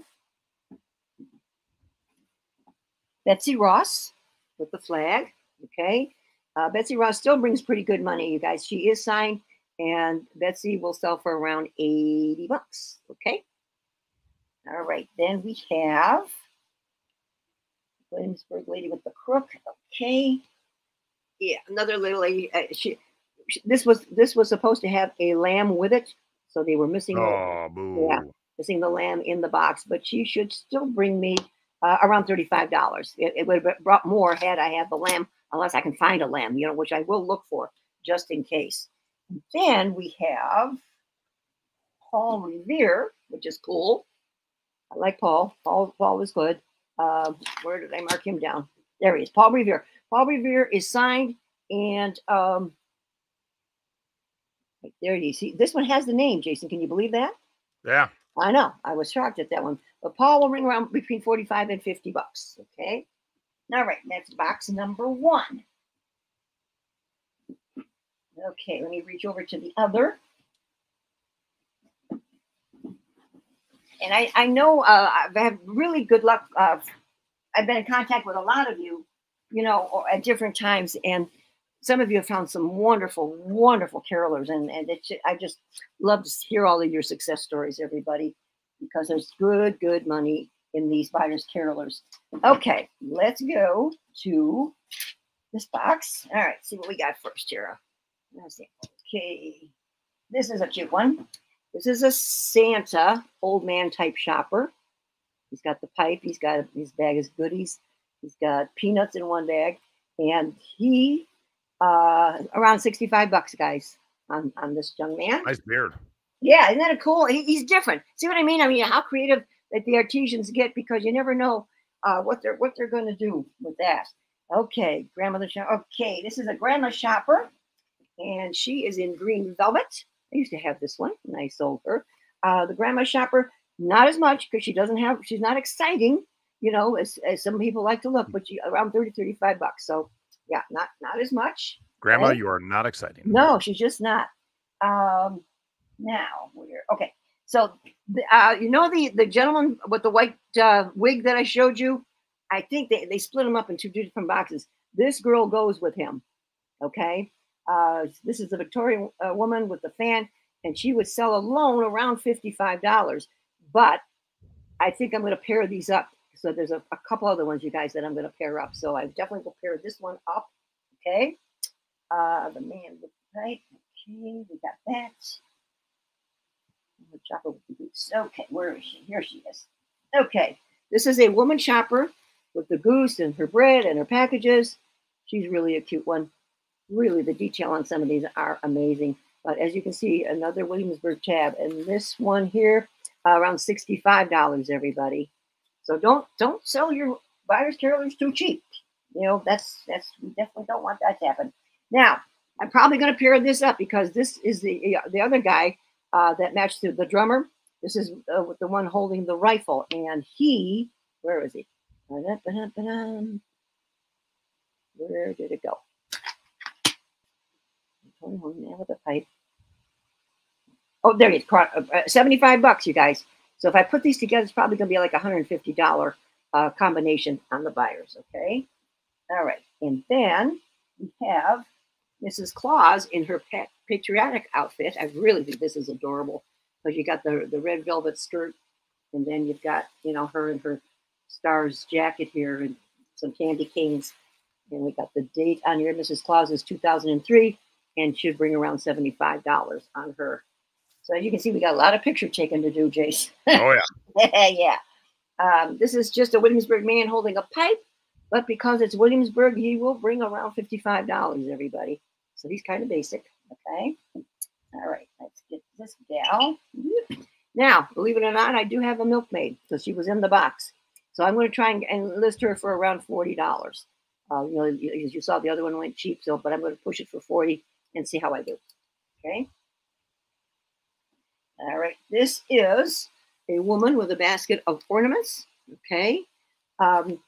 Betsy Ross with the flag. Okay. Uh, Betsy Ross still brings pretty good money, you guys. She is signed, and Betsy will sell for around 80 bucks. Okay. All right. Then we have Williamsburg lady with the crook. Okay. Yeah, another little lady. Uh, she, she, this was this was supposed to have a lamb with it, so they were missing. Oh, the, yeah, missing the lamb in the box, but she should still bring me uh, around thirty-five dollars. It, it, would have brought more had I had the lamb unless I can find a lamb, you know, which I will look for just in case. then we have Paul Revere, which is cool. I like Paul. Paul, Paul is good. Uh, where did I mark him down? There he is, Paul Revere. Paul Revere is signed, and um, there you see. This one has the name, Jason. Can you believe that? Yeah. I know. I was shocked at that one. But Paul will ring around between 45 and 50 bucks. Okay. All right, That's box number one. Okay, let me reach over to the other. And I, I know uh, I've had really good luck. Uh, I've been in contact with a lot of you, you know, at different times. And some of you have found some wonderful, wonderful carolers. And, and I just love to hear all of your success stories, everybody, because there's good, good money in these Byers' Carolers. Okay, let's go to this box. All right, see what we got first here. Let's see. Okay, this is a cute one. This is a Santa old man type shopper. He's got the pipe. He's got his bag of goodies. He's got peanuts in one bag, and he uh around sixty-five bucks, guys, on on this young man. Nice beard. Yeah, isn't that a cool? He, he's different. See what I mean? I mean, how creative that the artisans get because you never know uh, what they're what they're going to do with that. Okay, grandmother shopper. Okay, this is a grandma shopper, and she is in green velvet. I used to have this one, and I sold her. Uh, the grandma shopper, not as much because she doesn't have. She's not exciting, you know, as, as some people like to look, but she around 30, 35 bucks. So yeah, not not as much. Grandma, you are not exciting. No, she's just not. Um, now we're okay. So, uh, you know the the gentleman with the white uh, wig that I showed you. I think they, they split him up into two different boxes. This girl goes with him. Okay. Uh, this is a Victorian uh, woman with the fan, and she would sell alone around $55. But I think I'm going to pair these up. So there's a, a couple other ones, you guys, that I'm going to pair up. So I definitely will pair this one up. Okay. Uh, the man with the right. Okay, we got that. The chopper with the goose. Okay, where is she? Here she is. Okay, this is a woman shopper with the goose and her bread and her packages. She's really a cute one. Really, the detail on some of these are amazing. But as you can see, another Williamsburg tab, and this one here uh, around sixty-five dollars. Everybody, so don't don't sell your Byers carolers too cheap. You know that's that's we definitely don't want that to happen. Now, I'm probably going to pair this up because this is the the other guy uh, that matched the, the drummer. This is uh, the one holding the rifle, and he, where is he? Where did it go? Pipe. Oh, there it is. Uh, 75 bucks, you guys. So if I put these together, it's probably going to be like a $150 uh, combination on the Byers, okay? All right. And then we have Mrs. Claus in her patriotic outfit. I really think this is adorable because you got the, the red velvet skirt, and then you've got, you know, her in her stars jacket here and some candy canes. And we got the date on here. Mrs. Claus is 2003 and should bring around $75 on her. So you can see we got a lot of picture taking to do, Jace. Oh, yeah. yeah. Um, this is just a Williamsburg man holding a pipe, but because it's Williamsburg, he will bring around $55, everybody. So he's kind of basic. Okay. All right. Let's get this gal. Now, believe it or not, I do have a milkmaid. So she was in the box. So I'm going to try and, and list her for around $40. Uh, you know, as you saw, the other one went cheap. So, but I'm going to push it for 40 and see how I do. Okay. All right. This is a woman with a basket of ornaments. Okay. Um,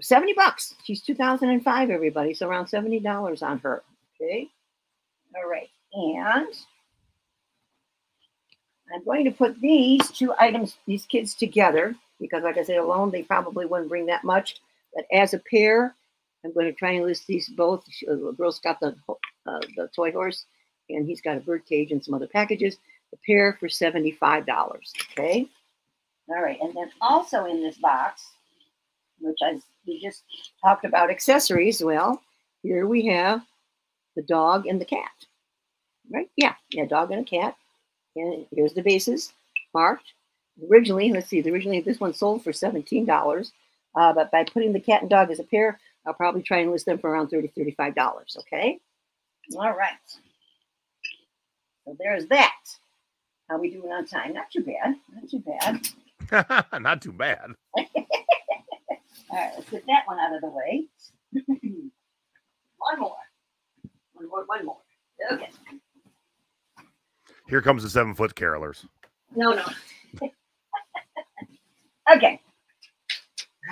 70 bucks. She's 2005, everybody. So around $70 on her. Okay. All right. And I'm going to put these two items, these kids together, because like I said, alone, they probably wouldn't bring that much. But as a pair, I'm going to try and list these both. The girl's got the, uh, the toy horse, and he's got a bird cage and some other packages. The pair for $75. Okay. All right. And then also in this box, which I we just talked about accessories. Well, here we have the dog and the cat. Right? Yeah, yeah, dog and a cat. And here's the bases marked. Originally, let's see, originally this one sold for $17. Uh, but by putting the cat and dog as a pair, I'll probably try and list them for around $30, $35. Okay? All right. So there's that. How we doing on time? Not too bad. Not too bad. Not too bad. All right, let's get that one out of the way. one more. One more, one more. Okay. Here comes the seven foot carolers. No, no. okay.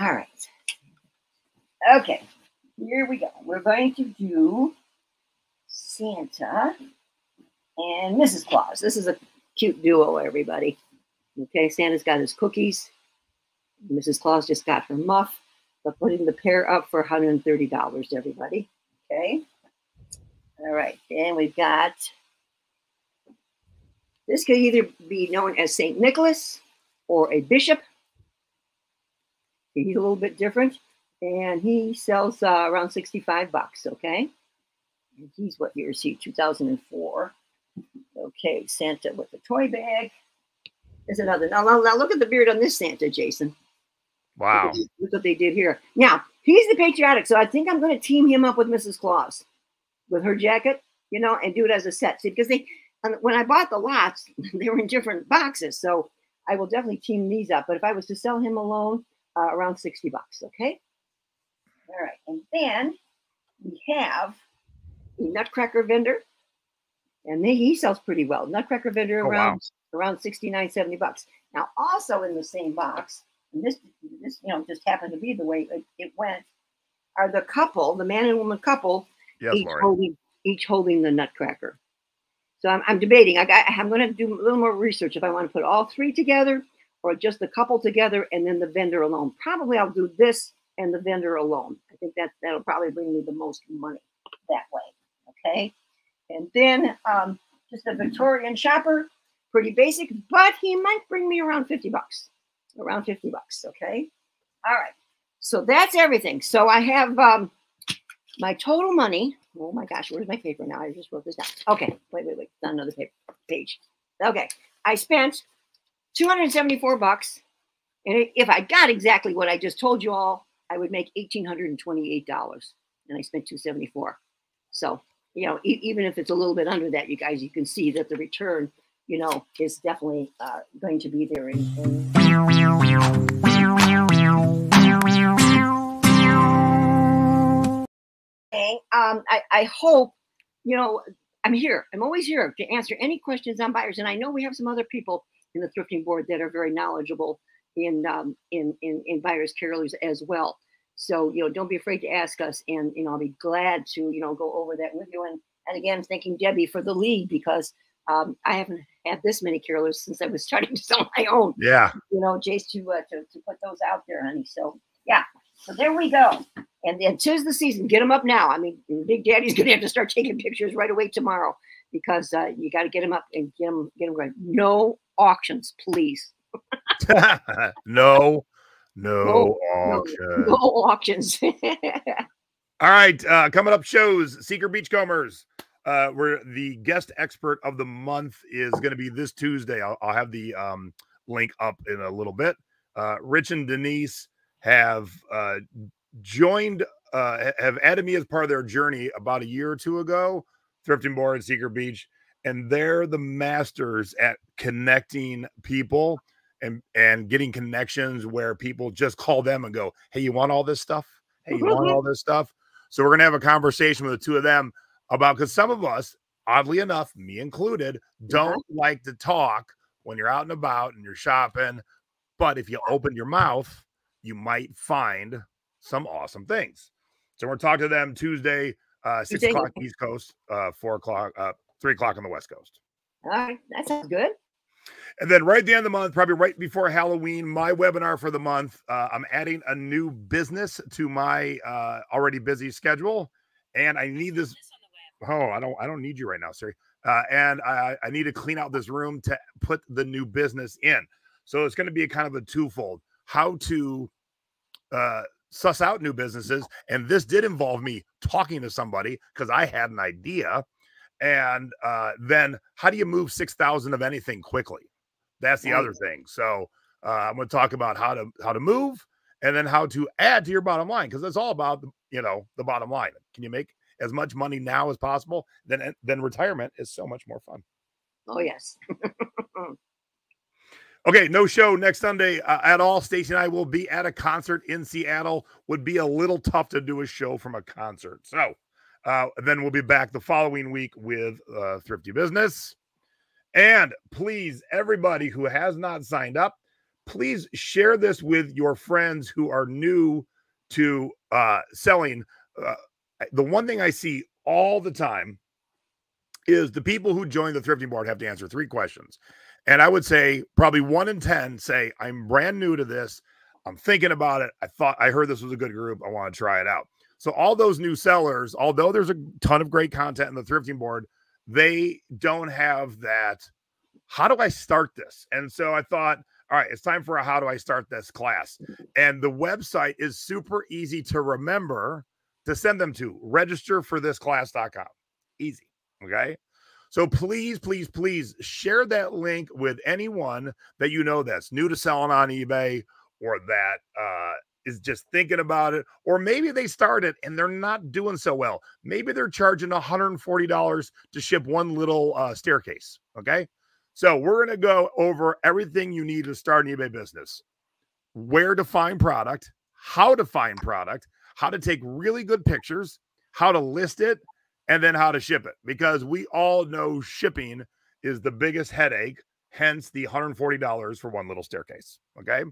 All right. Okay. Here we go. We're going to do Santa and Mrs. Claus. This is a cute duo, everybody. Okay, Santa's got his cookies. Mrs. Claus just got her muff, but putting the pair up for $130, everybody. Okay. All right, and we've got this could either be known as St. Nicholas or a bishop. He's a little bit different, and he sells uh, around 65 bucks. Okay, and he's what year is he? 2004. Okay, Santa with the toy bag. There's another. Now, now, now look at the beard on this Santa, Jason. Wow. Look what they did here. Now, he's the patriotic, so I think I'm going to team him up with Mrs. Claus with her jacket, you know, and do it as a set. See, because they, when I bought the lots, they were in different boxes. So I will definitely team these up. But if I was to sell him alone, uh, around 60 bucks. Okay. All right. And then we have a nutcracker vendor. And they, he sells pretty well. Nutcracker vendor Oh, around wow. around 69, 70 bucks. Now, also in the same box, and this this you know just happened to be the way it, it went, are the couple, the man and woman couple, Yes, each holding each holding the nutcracker. So I'm, I'm debating. I got, I'm going to do a little more research if I want to put all three together or just the couple together and then the vendor alone. Probably I'll do this and the vendor alone. I think that that'll probably bring me the most money that way. Okay, and then um, just a Victorian shopper, pretty basic, but he might bring me around fifty bucks. Around fifty bucks. Okay, all right. So that's everything. So I have um, my total money. Oh my gosh, where's my paper now? I just wrote this down. Okay, wait, wait, wait. Not another paper page. Okay, I spent 274 bucks. And if I got exactly what I just told you all, I would make $1,828. And I spent 274. So, you know, e- even if it's a little bit under that, you guys, you can see that the return, you know, is definitely uh, going to be there. In, in Okay, Um, I, I hope, you know, I'm here. I'm always here to answer any questions on Byers. And I know we have some other people in the thrifting board that are very knowledgeable in um, in, in in Byers carolers as well. So you know, don't be afraid to ask us, and you know, I'll be glad to you know go over that with you. And and again, thanking Debbie for the lead because um, I haven't had this many carolers since I was starting to sell my own. Yeah. You know, Jace to uh, to to put those out there, honey. So yeah, so there we go. And then tis the season. Get them up now. I mean, Big Daddy's going to have to start taking pictures right away tomorrow because uh, you got to get them up and get them get them going. No auctions, please. no, no, No, auction. No auctions. All right, uh, coming up shows Secret Beachcombers. Uh, where the guest expert of the month is going to be this Tuesday. I'll, I'll have the um, link up in a little bit. Uh, Rich and Denise have uh, joined, uh, have added me as part of their journey about a year or two ago, Thrifting Board, Secret Beach, and they're the masters at connecting people and and getting connections where people just call them and go, "Hey, you want all this stuff? Hey, you want all this stuff?" So we're gonna have a conversation with the two of them about because some of us, oddly enough, me included, don't like to talk when you're out and about and you're shopping. But if you open your mouth, you might find some awesome things. So we're talking to them Tuesday, uh, six o'clock East Coast, uh, four o'clock, uh, three o'clock on the West Coast. All right, that sounds good. And then right at the end of the month, probably right before Halloween, my webinar for the month, uh, I'm adding a new business to my uh, already busy schedule, and I need this. Oh, I don't, I don't need you right now, Siri. Uh, and I, I need to clean out this room to put the new business in. So it's going to be a kind of a twofold: how to uh, suss out new businesses, and this did involve me talking to somebody because I had an idea, and uh, then how do you move six thousand of anything quickly? That's the other thing. So uh, I'm going to talk about how to how to move, and then how to add to your bottom line because it's all about you know the bottom line. Can you make as much money now as possible? Then then retirement is so much more fun. Oh yes. Okay, no show next Sunday uh, at all. Stacy and I will be at a concert in Seattle. Would be a little tough to do a show from a concert. So uh, then we'll be back the following week with uh, Thrifty Business. And please, everybody who has not signed up, please share this with your friends who are new to uh, selling. Uh, the one thing I see all the time is the people who join the thrifting board have to answer three questions. And I would say probably one in 10 say, I'm brand new to this. I'm thinking about it. I thought I heard this was a good group. I want to try it out. So, all those new sellers, although there's a ton of great content in the thrifting board, they don't have that. How do I start this? And so I thought, All right, it's time for a how do I start this class? And the website is super easy to remember to send them to registerforthisclass.com. Easy. Okay. So please, please, please share that link with anyone that you know that's new to selling on eBay or that uh, is just thinking about it, or maybe they started and they're not doing so well. Maybe they're charging $140 to ship one little uh, staircase. Okay. So we're going to go over everything you need to start an eBay business where to find product, how to find product, how to take really good pictures, how to list it, and then how to ship it. Because we all know shipping is the biggest headache, hence the $140 for one little staircase. Okay.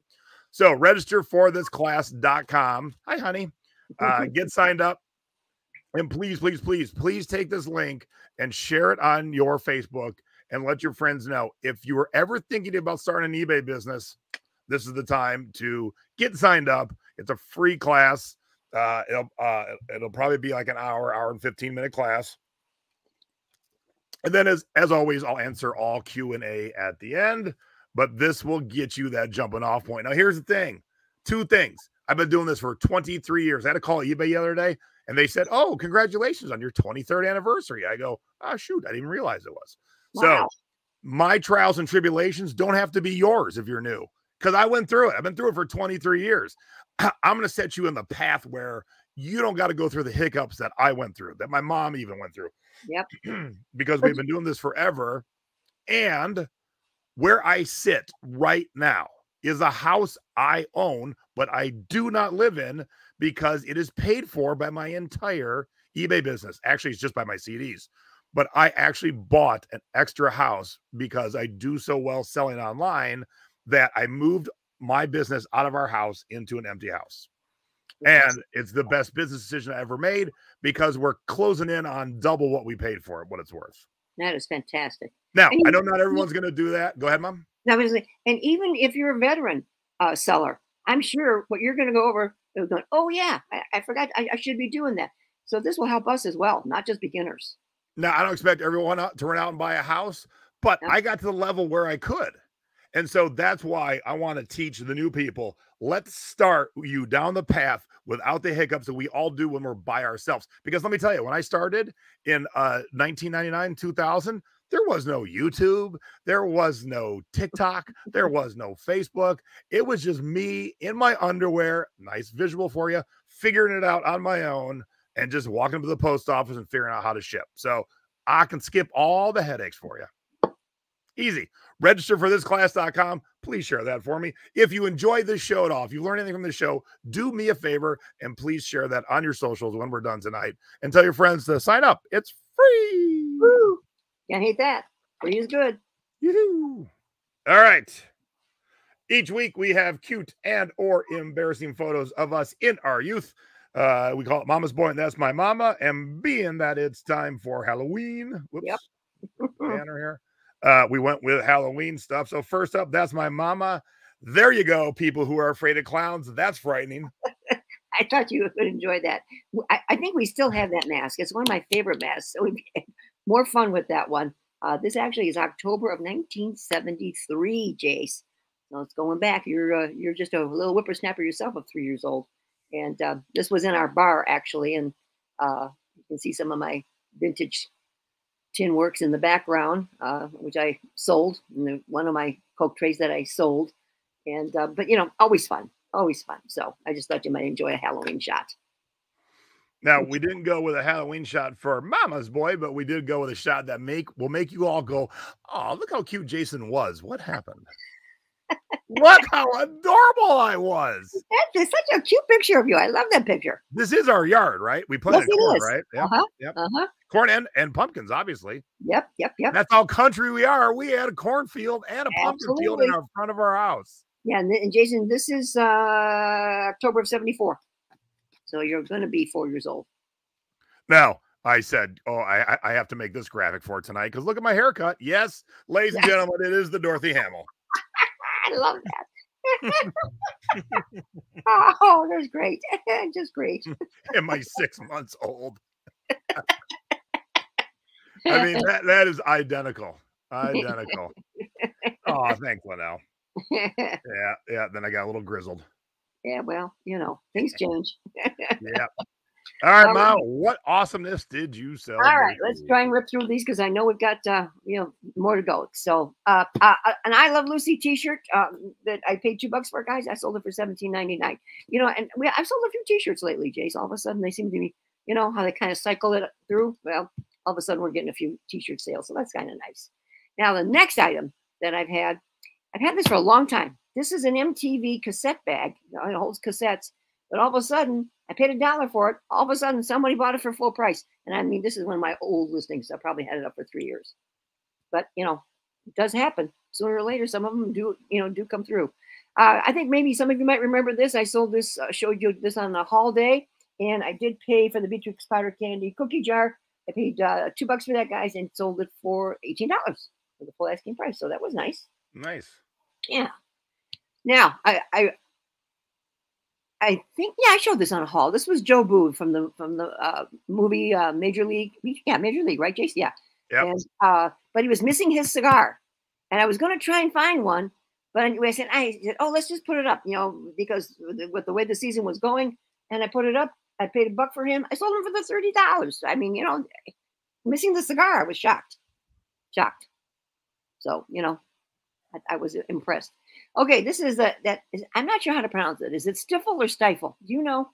So register for this class.com. Hi, honey. Uh, get signed up. And please, please, please, please take this link and share it on your Facebook and let your friends know. If you were ever thinking about starting an eBay business, this is the time to get signed up. It's a free class. Uh, it'll uh, it'll probably be like an hour, hour and fifteen minute class. And then, as as always, I'll answer all Q and A at the end. But this will get you that jumping off point. Now, here's the thing: two things. I've been doing this for 23 years. I had a call at eBay the other day, and they said, "Oh, congratulations on your 23rd anniversary." I go, "Oh shoot, I didn't even realize it was." Wow. So, my trials and tribulations don't have to be yours if you're new because I went through it. I've been through it for 23 years. I'm going to set you in the path where you don't got to go through the hiccups that I went through, that my mom even went through. Yep. because we've been doing this forever. And where I sit right now is a house I own, but I do not live in because it is paid for by my entire eBay business. Actually, it's just by my CDs. But I actually bought an extra house because I do so well selling online that I moved my business out of our house into an empty house. And it's the best business decision I ever made because we're closing in on double what we paid for it, what it's worth. That is fantastic. Now, I know not everyone's going to do that. Go ahead, mom. That was, and even if you're a veteran uh, seller, I'm sure what you're going to go over, going, oh yeah, I, I forgot, I, I, should be doing that. So this will help us as well, not just beginners. Now, I don't expect everyone to run out and buy a house, but I got to the level where I could. And so that's why I want to teach the new people. Let's start you down the path without the hiccups that we all do when we're by ourselves. Because let me tell you, when I started in uh, 1999, 2000, there was no YouTube, there was no TikTok, there was no Facebook. It was just me in my underwear, nice visual for you, figuring it out on my own and just walking to the post office and figuring out how to ship. So I can skip all the headaches for you. Easy. Register for this class.com. Please share that for me. If you enjoyed this show at all, if you learned anything from the show, do me a favor and please share that on your socials when we're done tonight and tell your friends to sign up. It's free. Woo. Can't hate that. Free is good. All right. Each week we have cute and or embarrassing photos of us in our youth. Uh, we call it Mama's Boy, and that's my mama. And being that it's time for Halloween, whoops, yep. banner here. Uh, we went with Halloween stuff. So first up, that's my mama. There you go, people who are afraid of clowns. That's frightening. I thought you would enjoy that. I, I, think we still have that mask. It's one of my favorite masks. So we more fun with that one. Uh, this actually is October of 1973, Jace. So it's going back. You're uh, you're just a little whippersnapper yourself of three years old. And uh, this was in our bar actually, and uh, you can see some of my vintage tin works in the background, uh, which I sold. one of my Coke trays that I sold. And, uh, but you know, always fun, always fun. So I just thought you might enjoy a Halloween shot. Now we didn't go with a Halloween shot for Mama's boy, but we did go with a shot that make will make you all go, "Oh, look how cute Jason was! What happened?" Look how adorable I was. That's such a cute picture of you. I love that picture. This is our yard, right? We put yes, in corn, right? Yep. Uh-huh. Yep. Uh-huh. Corn and, and pumpkins, obviously. Yep, yep, yep. That's how country we are. We had a cornfield and a pumpkin field in our front of our house. Yeah, and, and Jason, this is uh October of 74. So you're gonna be four years old. Now, I said, "Oh, I I have to make this graphic for tonight because look at my haircut." Yes, ladies and gentlemen, it is the Dorothy Hamill. I love that. oh, that's great. Just great. Am I six months old? I mean, that, that is identical. Identical. oh, thanks, Linnell. yeah, Yeah, yeah. Then I got a little grizzled. Yeah, well, you know, things change. Yeah. All right, Mom. What awesomeness did you sell? All right, let's try and rip through these because I know we've got uh, you know more to go. So, uh, uh, uh, an I Love Lucy T-shirt uh, that I paid two bucks for, guys. I sold it for seventeen ninety nine. You know, and we, I've sold a few T-shirts lately, Jace. All of a sudden, they seem to be, you know, how they kind of cycle it through. Well, all of a sudden, we're getting a few T-shirt sales, so that's kind of nice. Now, the next item that I've had, I've had this for a long time. This is an MTV cassette bag. You know, It holds cassettes, but all of a sudden, I paid a dollar for it. All of a sudden, somebody bought it for full price. And I mean, this is one of my old listings. I probably had it up for three years. But you know, it does happen sooner or later. Some of them do, you know, do come through. Uh, I think maybe some of you might remember this. I sold this, uh, showed you this on the haul day, and I did pay for the Beatrix Potter candy cookie jar. I paid uh, two bucks for that, guys, and sold it for eighteen dollars for the full asking price. So that was nice. Nice. Yeah. Now, I, I, I think yeah, I showed this on a haul. This was Jobu from the from the uh, movie uh, Major League. Yeah, Major League, right, Jason? Yeah. Yep. And, uh, but he was missing his cigar, and I was going to try and find one, but anyway, I said, I said, oh, let's just put it up, you know, because with the, with the way the season was going, and I put it up. I paid a buck for him. I sold him for the thirty dollars. I mean, you know, missing the cigar. I was shocked, shocked. So you know, I, I was impressed. Okay, this is a that is, I'm not sure how to pronounce it. Is it stifle or stifle? Do you know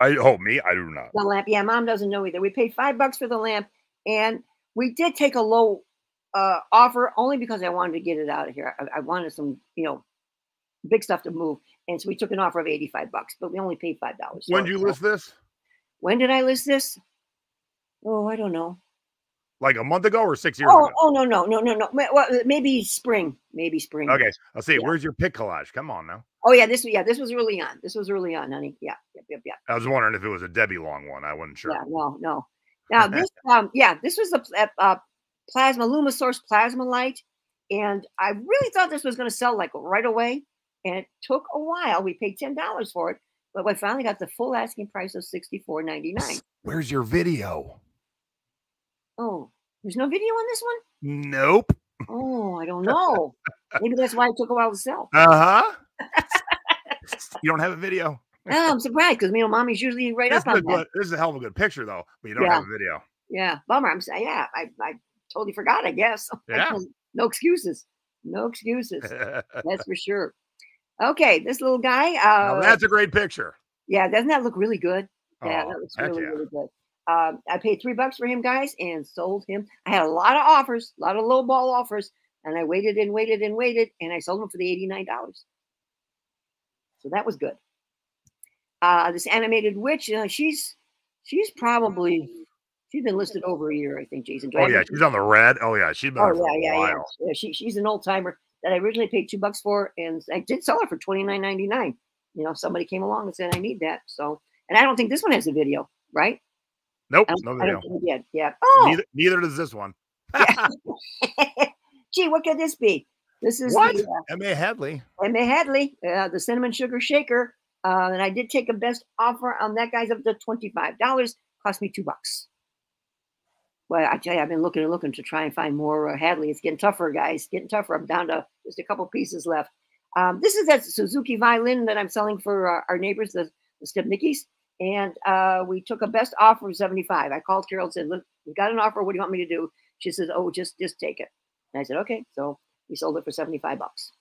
I oh me, I do not. the lamp? Yeah, mom doesn't know either. We paid five bucks for the lamp, and we did take a low uh, offer only because I wanted to get it out of here. I, I wanted some, you know, big stuff to move, and so we took an offer of eighty-five bucks, but we only paid five dollars. When did you list this? When did I list this? Oh, I don't know. Like a month ago or six years Oh, ago? oh no, no, no, no, no. Well, maybe spring, maybe spring. Okay, I'll see. Yeah. Where's your pick collage? Come on now. Oh yeah, this yeah, this was early on. This was early on, honey. Yeah, yep, yep, yep. I was wondering if it was a Debbie Long one. I wasn't sure. Yeah, no, no. Now this, um, yeah, this was the pl- uh, plasma Lumisource plasma light, and I really thought this was going to sell like right away, and it took a while. We paid ten dollars for it, but we finally got the full asking price of sixty four ninety nine. Where's your video? Oh, there's no video on this one. Nope. Oh, I don't know. Maybe that's why it took a while to sell. Uh huh. you don't have a video. Oh, I'm surprised because you know, mommy's usually right This up on a that. good, this is a hell of a good picture though, but you don't Yeah. have a video. Yeah, bummer. I'm saying, yeah, I, I totally forgot. I guess. Yeah. no excuses. No excuses. That's for sure. Okay, this little guy. Now, Uh, that's a great picture. yeah, doesn't that look really good? Yeah, Oh, that looks really, yeah. really good. Um, I paid three bucks for him, guys, and sold him. I had a lot of offers, a lot of low ball offers, and I waited and waited and waited, and I sold him for the eighty-nine dollars. So that was good. Uh, this animated witch, uh, she's she's probably she's been listed over a year, I think, Jason. Do Oh have yeah, she's on the red. Oh yeah, she's been Oh on for yeah, a yeah, yeah. while. yeah. She, she's an old timer that I originally paid two bucks for, and I did sell her for twenty nine ninety nine. You know, somebody came along and said I need that. So, and I don't think this one has a video, right? Nope, I don't, no I video. don't think it did. Yeah. Oh, Neither, neither does this one. gee, what could this be? This is what? the uh, M.A. Hadley. M.A. Hadley, uh, the cinnamon sugar shaker, uh, and I did take a best offer on that guy's up to twenty five dollars. Cost me two bucks. Well, I tell you, I've been looking and looking to try and find more uh, Hadley. It's getting tougher, guys. Getting tougher. I'm down to just a couple pieces left. Um, this is that Suzuki violin that I'm selling for uh, our neighbors, the, the Stepnickis. And uh, we took a best offer of 75. I called Carol and said, Look, we got an offer. What do you want me to do? She says, Oh, just just take it. And I said, Okay. So we sold it for 75 bucks.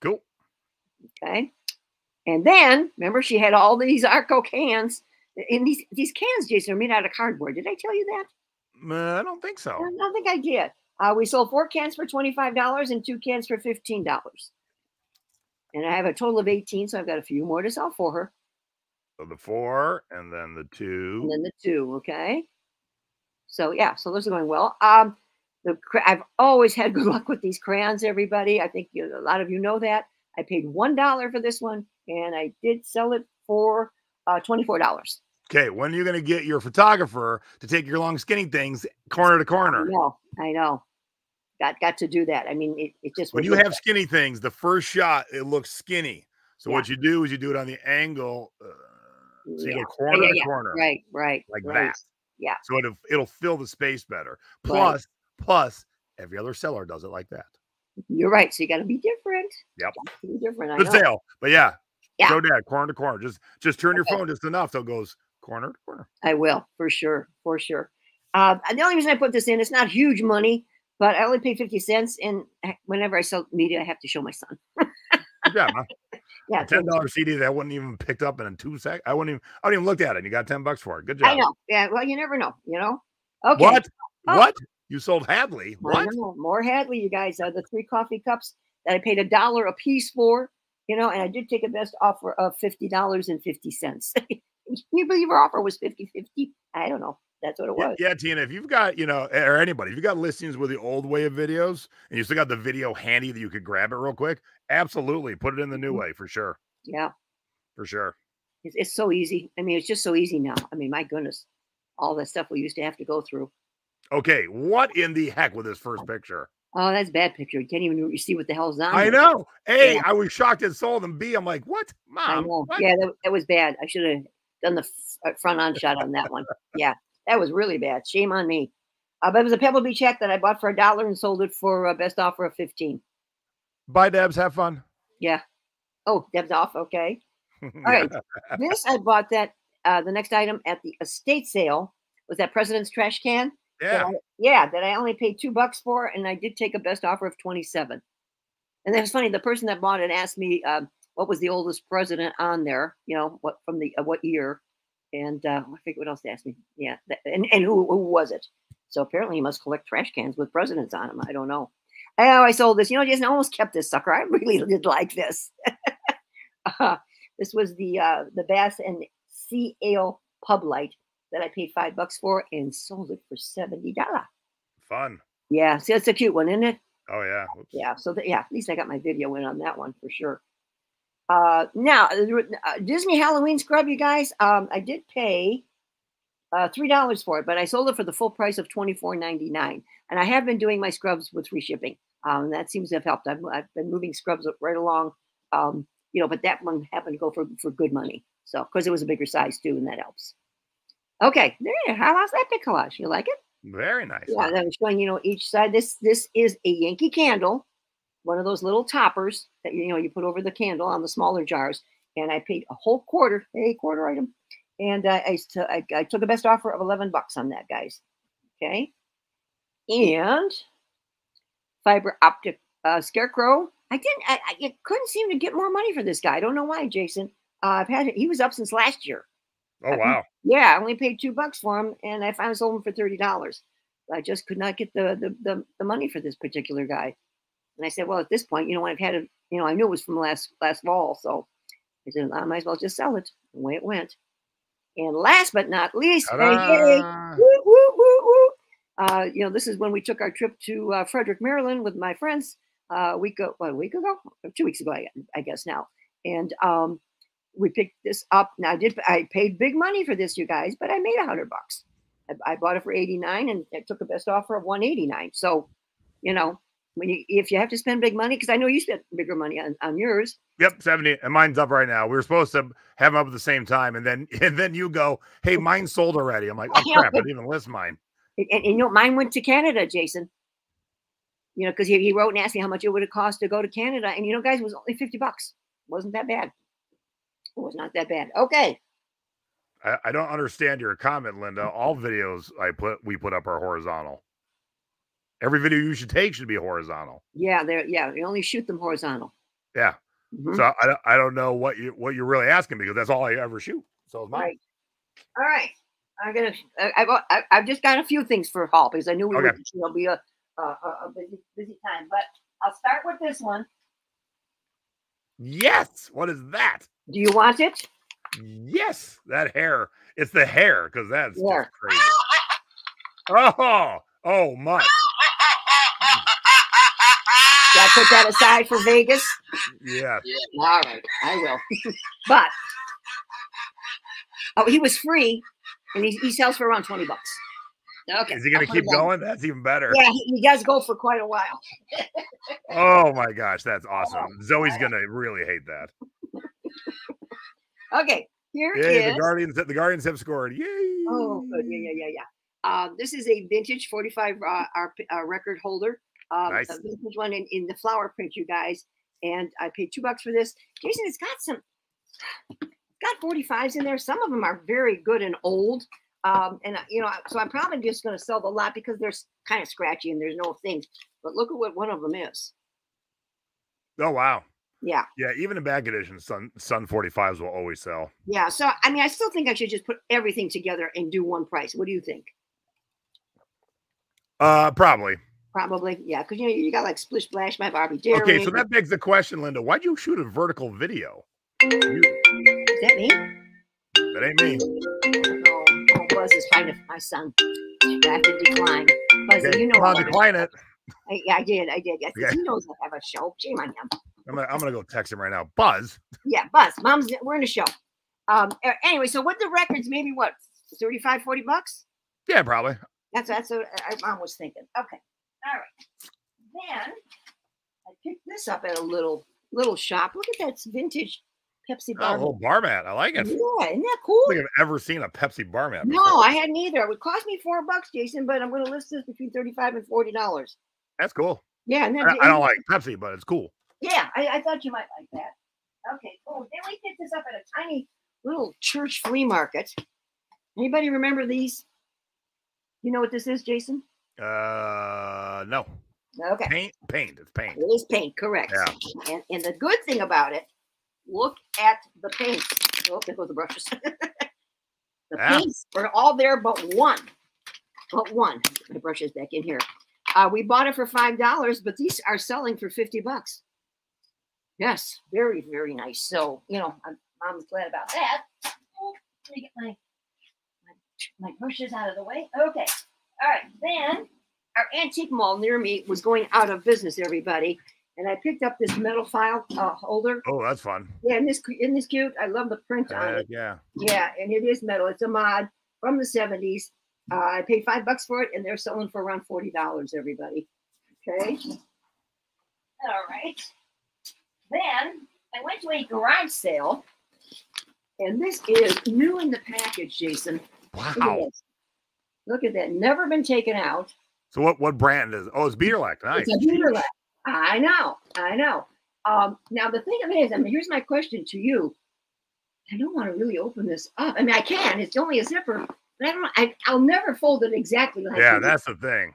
Cool. Okay. And then remember, she had all these Arco cans. And these these cans, Jason, are made out of cardboard. Did I tell you that? Uh, I don't think so. I don't think I did. Uh, we sold four cans for $25 and two cans for $15. And I have a total of 18, so I've got a few more to sell for her. So the four and then the two. And then the two, okay? So yeah, so those are going well. Um, the I've always had good luck with these crayons, everybody. I think you, a lot of you know that. I paid one dollar for this one, and I did sell it for uh, twenty-four dollars. Okay, when are you going to get your photographer to take your long skinny things corner to corner? know, I know. Got got to do that. I mean, it, it just When you have skinny things, the first shot it looks skinny. So what you do is you do it on the angle, uh, so you Yeah. go corner yeah, to yeah. corner, right, right, like right. that. Yeah. So it'll it'll fill the space better. Right. Plus, plus every other seller does it like that. You're right. So you got to be different. Yep. Be different. I Good sale. But yeah. Yeah. Show dad corner to corner. Just just turn your phone just enough so it goes corner to corner. I will for sure, for sure. Uh, the only reason I put this in, it's not huge money, but I only pay fifty cents. And eh, whenever I sell media, I have to show my son. Huh? Yeah, Ten dollar CD that I wouldn't even picked up in two sec. I wouldn't even I wouldn't even looked at it. And you got ten bucks for it. Good job. I know. Yeah. Well, you never know. You know. Okay. What? Oh. What? You sold Hadley? What? More Hadley, you guys. Uh, the three coffee cups that I paid a dollar a piece for, you know, and I did take a best offer of fifty dollars and fifty cents. Can you believe our offer was 50 50 I don't know. That's what it was. yeah, Tina, if you've got, you know, or anybody, if you've got listings with the old way of videos and you still got the video handy that you could grab it real quick, absolutely put it in the new Mhm. way for sure. Yeah. For sure. It's, it's so easy. I mean, it's just so easy now. I mean, my goodness, all the stuff we used to have to go through. Okay, what in the heck with this first picture? Oh, that's a bad picture. You can't even see what the hell's on. I there. know. A, Yeah. I was shocked it sold, and B, I'm like, what, I mom? know. what? Yeah, that, that was bad. I should have done the f- uh, front on shot on that one. Yeah, that was really bad. Shame on me. Uh, but it was a Pebble Beach check that I bought for a dollar and sold it for a best offer of 15. Bye, Debs. Have fun. Yeah. Oh, Deb's off. Okay. All right. this I bought that uh, the next item at the estate sale was that President's trash can. Yeah. that I- yeah, that I only paid two bucks for, and I did take a best offer of 27. And that was funny. The person that bought it asked me um, what was the oldest president on there, you know, what from the uh, what year, and uh, I forget what else they asked me. Yeah, that, and and who who was it? So apparently he must collect trash cans with presidents on them. I don't know. Oh, I sold this. You know, Jason, I almost kept this sucker. I really did like this. uh, this was the uh, the Bass and Sea Ale Pub Light that I paid five bucks for and sold it for seventy dollars. Fun. Yeah, see, that's a cute one, isn't it? Oh, yeah. Oops. Yeah. So that, yeah, at least I got my video in on that one for sure. Uh, now uh, Disney Halloween scrub, you guys. Um, I did pay uh, three dollars for it, but I sold it for the full price of twenty four ninety nine. And I have been doing my scrubs with free shipping. Um, and that seems to have helped. I've, I've been moving scrubs right along. Um, you know, but that one happened to go for for good money. So because it was a bigger size too, and that helps. Okay, there. How was that big collage? You like it? Very nice. Yeah, that was showing, you know, each side. This this is a Yankee candle, one of those little toppers that you know you put over the candle on the smaller jars. And I paid a whole quarter, a quarter item, and uh, I, I I took a best offer of eleven bucks on that, guys. Okay, and fiber optic uh, scarecrow. I didn't. I, I couldn't seem to get more money for this guy. I don't know why, Jason. Uh, I've had he was up since last year. Oh, wow. Yeah, I only paid two bucks for him, and I finally sold him for thirty dollars. I just could not get the, the the the money for this particular guy. And I said, well, at this point, you know, I've had it. You know, I knew it was from last last fall, so I said I might as well just sell it. The way it went. And last but not least, hey, woo, woo, woo. Uh, you know, this is when we took our trip to uh, Frederick, Maryland, with my friends uh, a week ago. What, a week ago? Two weeks ago, I, I guess now. And um, we picked this up. Now I did. I paid big money for this, you guys, but I made a hundred bucks. I, I bought it for eighty nine, and I took a best offer of one eighty nine. So, you know, when you if you have to spend big money, because I know you spent bigger money on, on yours. Yep, 70. And mine's up right now. We were supposed to have them up at the same time. And then and then you go, hey, mine sold already. I'm like, oh crap, I didn't even list mine. And, and, you know, mine went to Canada, Jason. You know, because he, he wrote and asked me how much it would have cost to go to Canada. And you know, guys, it was only 50 bucks. Wasn't that bad. It was not that bad. Okay. I, I don't understand your comment, Linda. All videos I put we put up are horizontal. Every video you should take should be horizontal. Yeah, there, yeah, you only shoot them horizontal. Yeah. Mhm. So I, don't- I don't know what you what you're really asking because that's all I ever shoot. So it's mine. Right. All right. I'm gonna. I, I've I- I've just got a few things for haul because I knew we Okay. would. You know, be a a, a busy busy time. But I'll start with this one. Yes. What is that? Do you want it? Yes, that hair. It's the hair because that's crazy. Oh, oh my. Should I put that aside for Vegas? Yeah. All right, I will. but oh, he was free, and he, he sells for around twenty bucks. Okay. Is he gonna keep it down. going? That's even better. Yeah, he, he does go for quite a while. Oh my gosh, that's awesome. Zoe's gonna really hate that. Okay, here is. Yay, the Guardians the Guardians have scored. Yay. Oh, good. Yeah, yeah, yeah, yeah. Um, this is a vintage 45 uh, our, uh, record holder Um, Nice. a vintage one in, in the flower print, you guys. And I paid two bucks for this. Jason, it's got some, got 45s in there. Some of them are very good and old. Um, and you know, so I'm probably just going to sell the lot because they're kind of scratchy and there's no things. But look at what one of them is. Oh wow. Yeah, Yeah, even in bad condition, Sun Sun 45s will always sell. yeah. So I mean, I still think I should just put everything together and do one price. What do you think? Uh probably. Probably, yeah, because you know you got like Splish Splash, my Bobby Darin. Okay, so that begs the question, Linda. Why'd you shoot a vertical video? You, is that me? that ain't me. Oh, oh, Buzz is trying to my son. I have to decline. Buzz, Okay, you know on, what? decline it. I, I did. I did. Yes, Okay. he knows I have a show. Shame on him. I'm gonna I'm gonna go text him right now. Buzz. Yeah, Buzz, mom's we're in a show. Um. Anyway, so what the records? Maybe what 35, 40 bucks. Yeah, probably. That's that's what I, mom was thinking. Okay, all right. Then I picked this up at a little little shop. Look at that vintage Pepsi bar. Oh, a bar. mat. I like it. Yeah, isn't that cool? I think I've ever seen a Pepsi bar mat. No, before. I hadn't either. It would cost me four bucks, Jason, but I'm going to list this between thirty-five and forty dollars. That's cool. Yeah, and I, I don't like Pepsi, but it's cool. Yeah, I, I thought you might like that. Okay, cool. Then we picked this up at a tiny little church flea market. Anybody remember these? You know what this is, Jason? Uh, no Okay, paint. Paint. It's paint. it is paint, correct. Yeah. And, and the good thing about it, look at the paint. Oh, there goes the brushes. the Yeah. paints are all there but one. But one. The brush is back in here. Uh, we bought it for five dollars, but these are selling for fifty bucks. Yes, very, very nice. So, you know, I'm, I'm glad about that. Oh, let me get my, my my brushes out of the way. Okay. All right. Then our antique mall near me was going out of business, everybody. And I picked up this metal file uh, holder. Oh, that's fun. Yeah, and this isn't this cute? I love the print on it. yeah. Yeah, and it is metal. It's a mod from the 70s. Uh, I paid five bucks for it, and they're selling for around forty dollars. Everybody, okay. All right. Then I went to a garage sale, and this is new in the package, Jason. Wow. Look at that. Never been taken out. So what what brand is? Oh, it's Beaterlack. Nice. It's a. I know. I know. Um, now the thing of it is, I mean, here's my question to you. I don't want to really open this up. I mean, I can. It's only a zipper, but I don't. I, I'll never fold it exactly like. Yeah, that's the thing.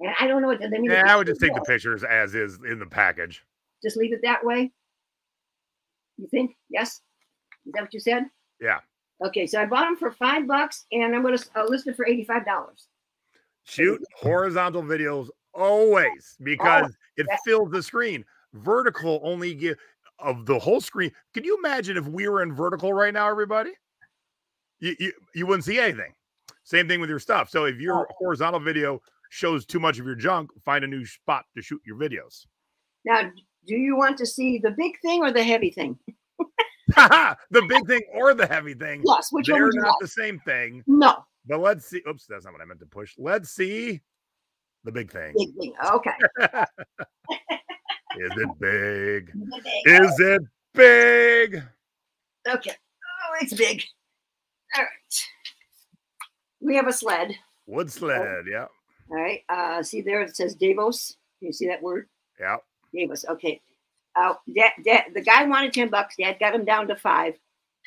And I don't know what. I mean, Yeah, I would just take the pictures as is in the package. Just leave it that way. You think? Yes. Is that what you said? Yeah. Okay, so I bought them for five bucks, and I'm going to uh, list it for eighty-five dollars. Shoot horizontal videos always because it yeah. fills the screen. Vertical only give of the whole screen. Can you imagine if we were in vertical right now, everybody? You you, you wouldn't see anything. Same thing with your stuff. So if your horizontal video shows too much of your junk, find a new spot to shoot your videos. Now, do you want to see the big thing or the heavy thing? the big thing or the heavy thing. Yes. Which one They're not like? the same thing. No, But let's see. Oops, that's not what I meant to push. Let's see the big thing. big thing. Okay. Is it big? Big- Is it big? Okay. Oh, it's big. All right. We have a sled. Wood sled. Yeah. All right. Uh, see there it says Davos. Can you see that word? Yeah. Davos. Okay. Uh, dad, dad, the guy wanted 10 bucks. Dad got him down to five.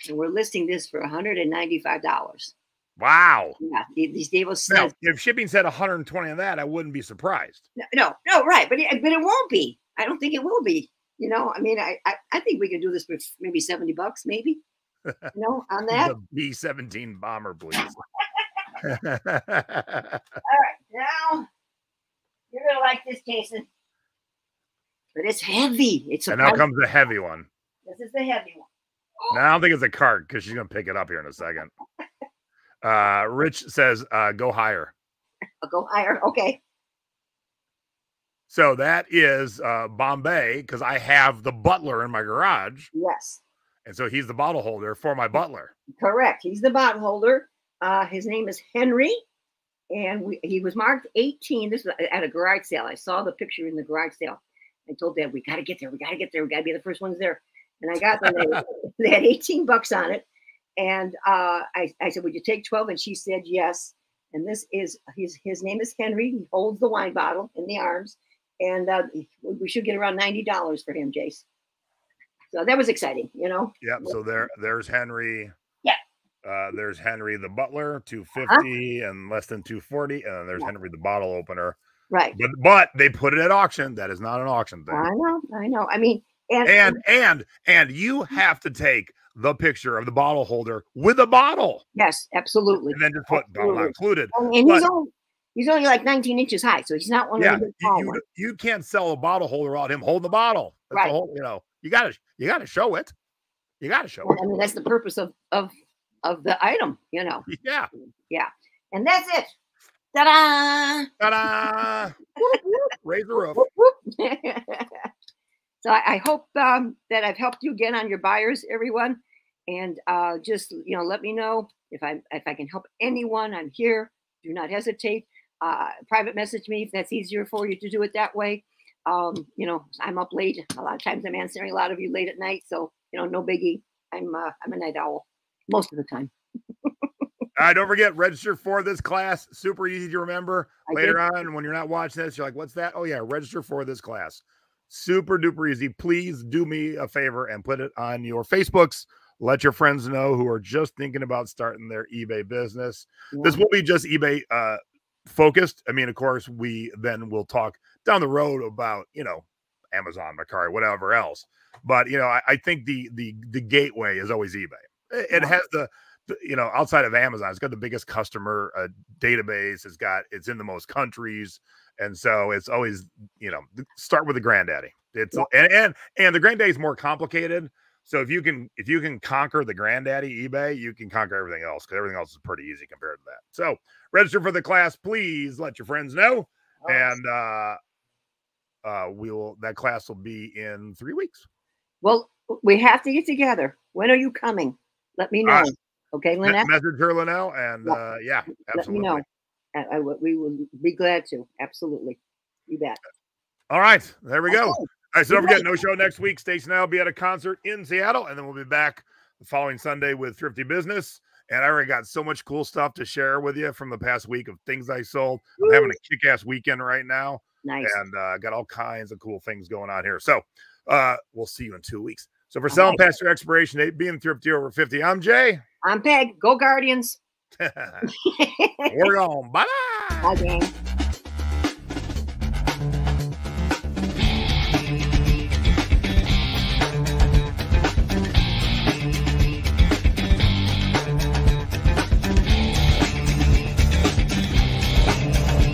And we're listing this for $195. Wow. Yeah. the- These Davos Now, if shipping said 120 on that, I wouldn't be surprised. No, no, no, right. But it, but it won't be. I don't think it will be. You know, I mean, I, I, I think we can do this for maybe 70 bucks, maybe. You know, on that. The B 17 bomber, please. All right, now you're gonna like this, Jason. But it's heavy. It's a and now comes the heavy one. this is the heavy one. Now, I don't think it's a cart because she's going to pick it up here in a second. Uh, Rich says, uh, go higher. I'll go higher. Okay. So that is uh, Bombay because I have the butler in my garage. Yes. And so he's the bottle holder for my butler. Correct. He's the bottle holder. Uh, his name is Henry, and we, he was marked 18. This was at a garage sale. I saw the picture in the garage sale. I told Dad, we got to get there. We got to get there. We got to be the first ones there. And I got them. They, they had 18 bucks on it. And uh, I, I said, Would you take 12? And she said, Yes. And this is his, his name is Henry. He holds the wine bottle in the arms. and uh, we should get around ninety dollars for him, Jace. So that was exciting, you know. Yep. So there, there's Henry. Yeah. Uh, there's Henry the Butler, 250 uh-huh. and less than 240. And then there's yeah. Henry the bottle opener. Right. But but they put it at auction. That is not an auction thing. I know, I know. I mean, and and and, and you mm-hmm. have to take the picture of the bottle holder with a bottle. Yes, absolutely. And then just put absolutely. bottle included. And, and but, he's only he's only like 19 inches high, so he's not one yeah, of the you, you, you, can't sell a bottle holder without him holding the bottle. That's right. Whole, you know, you gotta you gotta show it. You gotta show it. I mean, that's the purpose of of of the item, you know. Yeah. Yeah. And that's it. Ta-da! Ta-da! Raise the roof. so I, I hope um, that I've helped you again on your buyers, everyone. And uh, just you know, let me know if I if I can help anyone. I'm here. Do not hesitate. Uh, private message me if that's easier for you to do it that way. Um, you know, I'm up late. A lot of times I'm answering a lot of you late at night, so you know, no biggie. I'm uh, I'm a night owl most of the time. Right, don't forget, register for this class. Super easy to remember. I Later did. on, when you're not watching this, you're like, what's that? Oh, yeah, register for this class. Super duper easy. Please do me a favor and put it on your Facebooks. Let your friends know who are just thinking about starting their eBay business. Yeah. This will be just eBay uh, focused. I mean, of course, we then will talk down the road about, you know, Amazon, Mercari, whatever else. But you know, I, I think the the the gateway is always eBay. It, it has the you know, outside of Amazon, it's got the biggest customer uh, database. It's got it's in the most countries, and so it's always you know start with the granddaddy. It's and and and the granddaddy is more complicated. So if you can if you can conquer the granddaddy eBay, you can conquer everything else because everything else is pretty easy compared to that. So register for the class, please. Let your friends know, and uh, uh, we will that class will be in three weeks. Well, we have to get together. When are you coming? Let me know. Uh, Okay, Lynette. Message her, Linnell, and yeah, uh, yeah absolutely. Let me know. I, I, we will be glad to. Absolutely, you bet. All right, there we okay. go. All right, so don't forget, no show next week. Station I will be at a concert in Seattle, and then we'll be back the following Sunday with Thrifty Business. And I already got so much cool stuff to share with you from the past week of things I sold. Woo. I'm having a kick ass weekend right now. Nice. And uh, got all kinds of cool things going on here. So uh, we'll see you in two weeks. So for selling past your expiration date, being thrifty over 50, I'm Jay. I'm Peg. Go Guardians. We're gone. Bye. Bye, gang.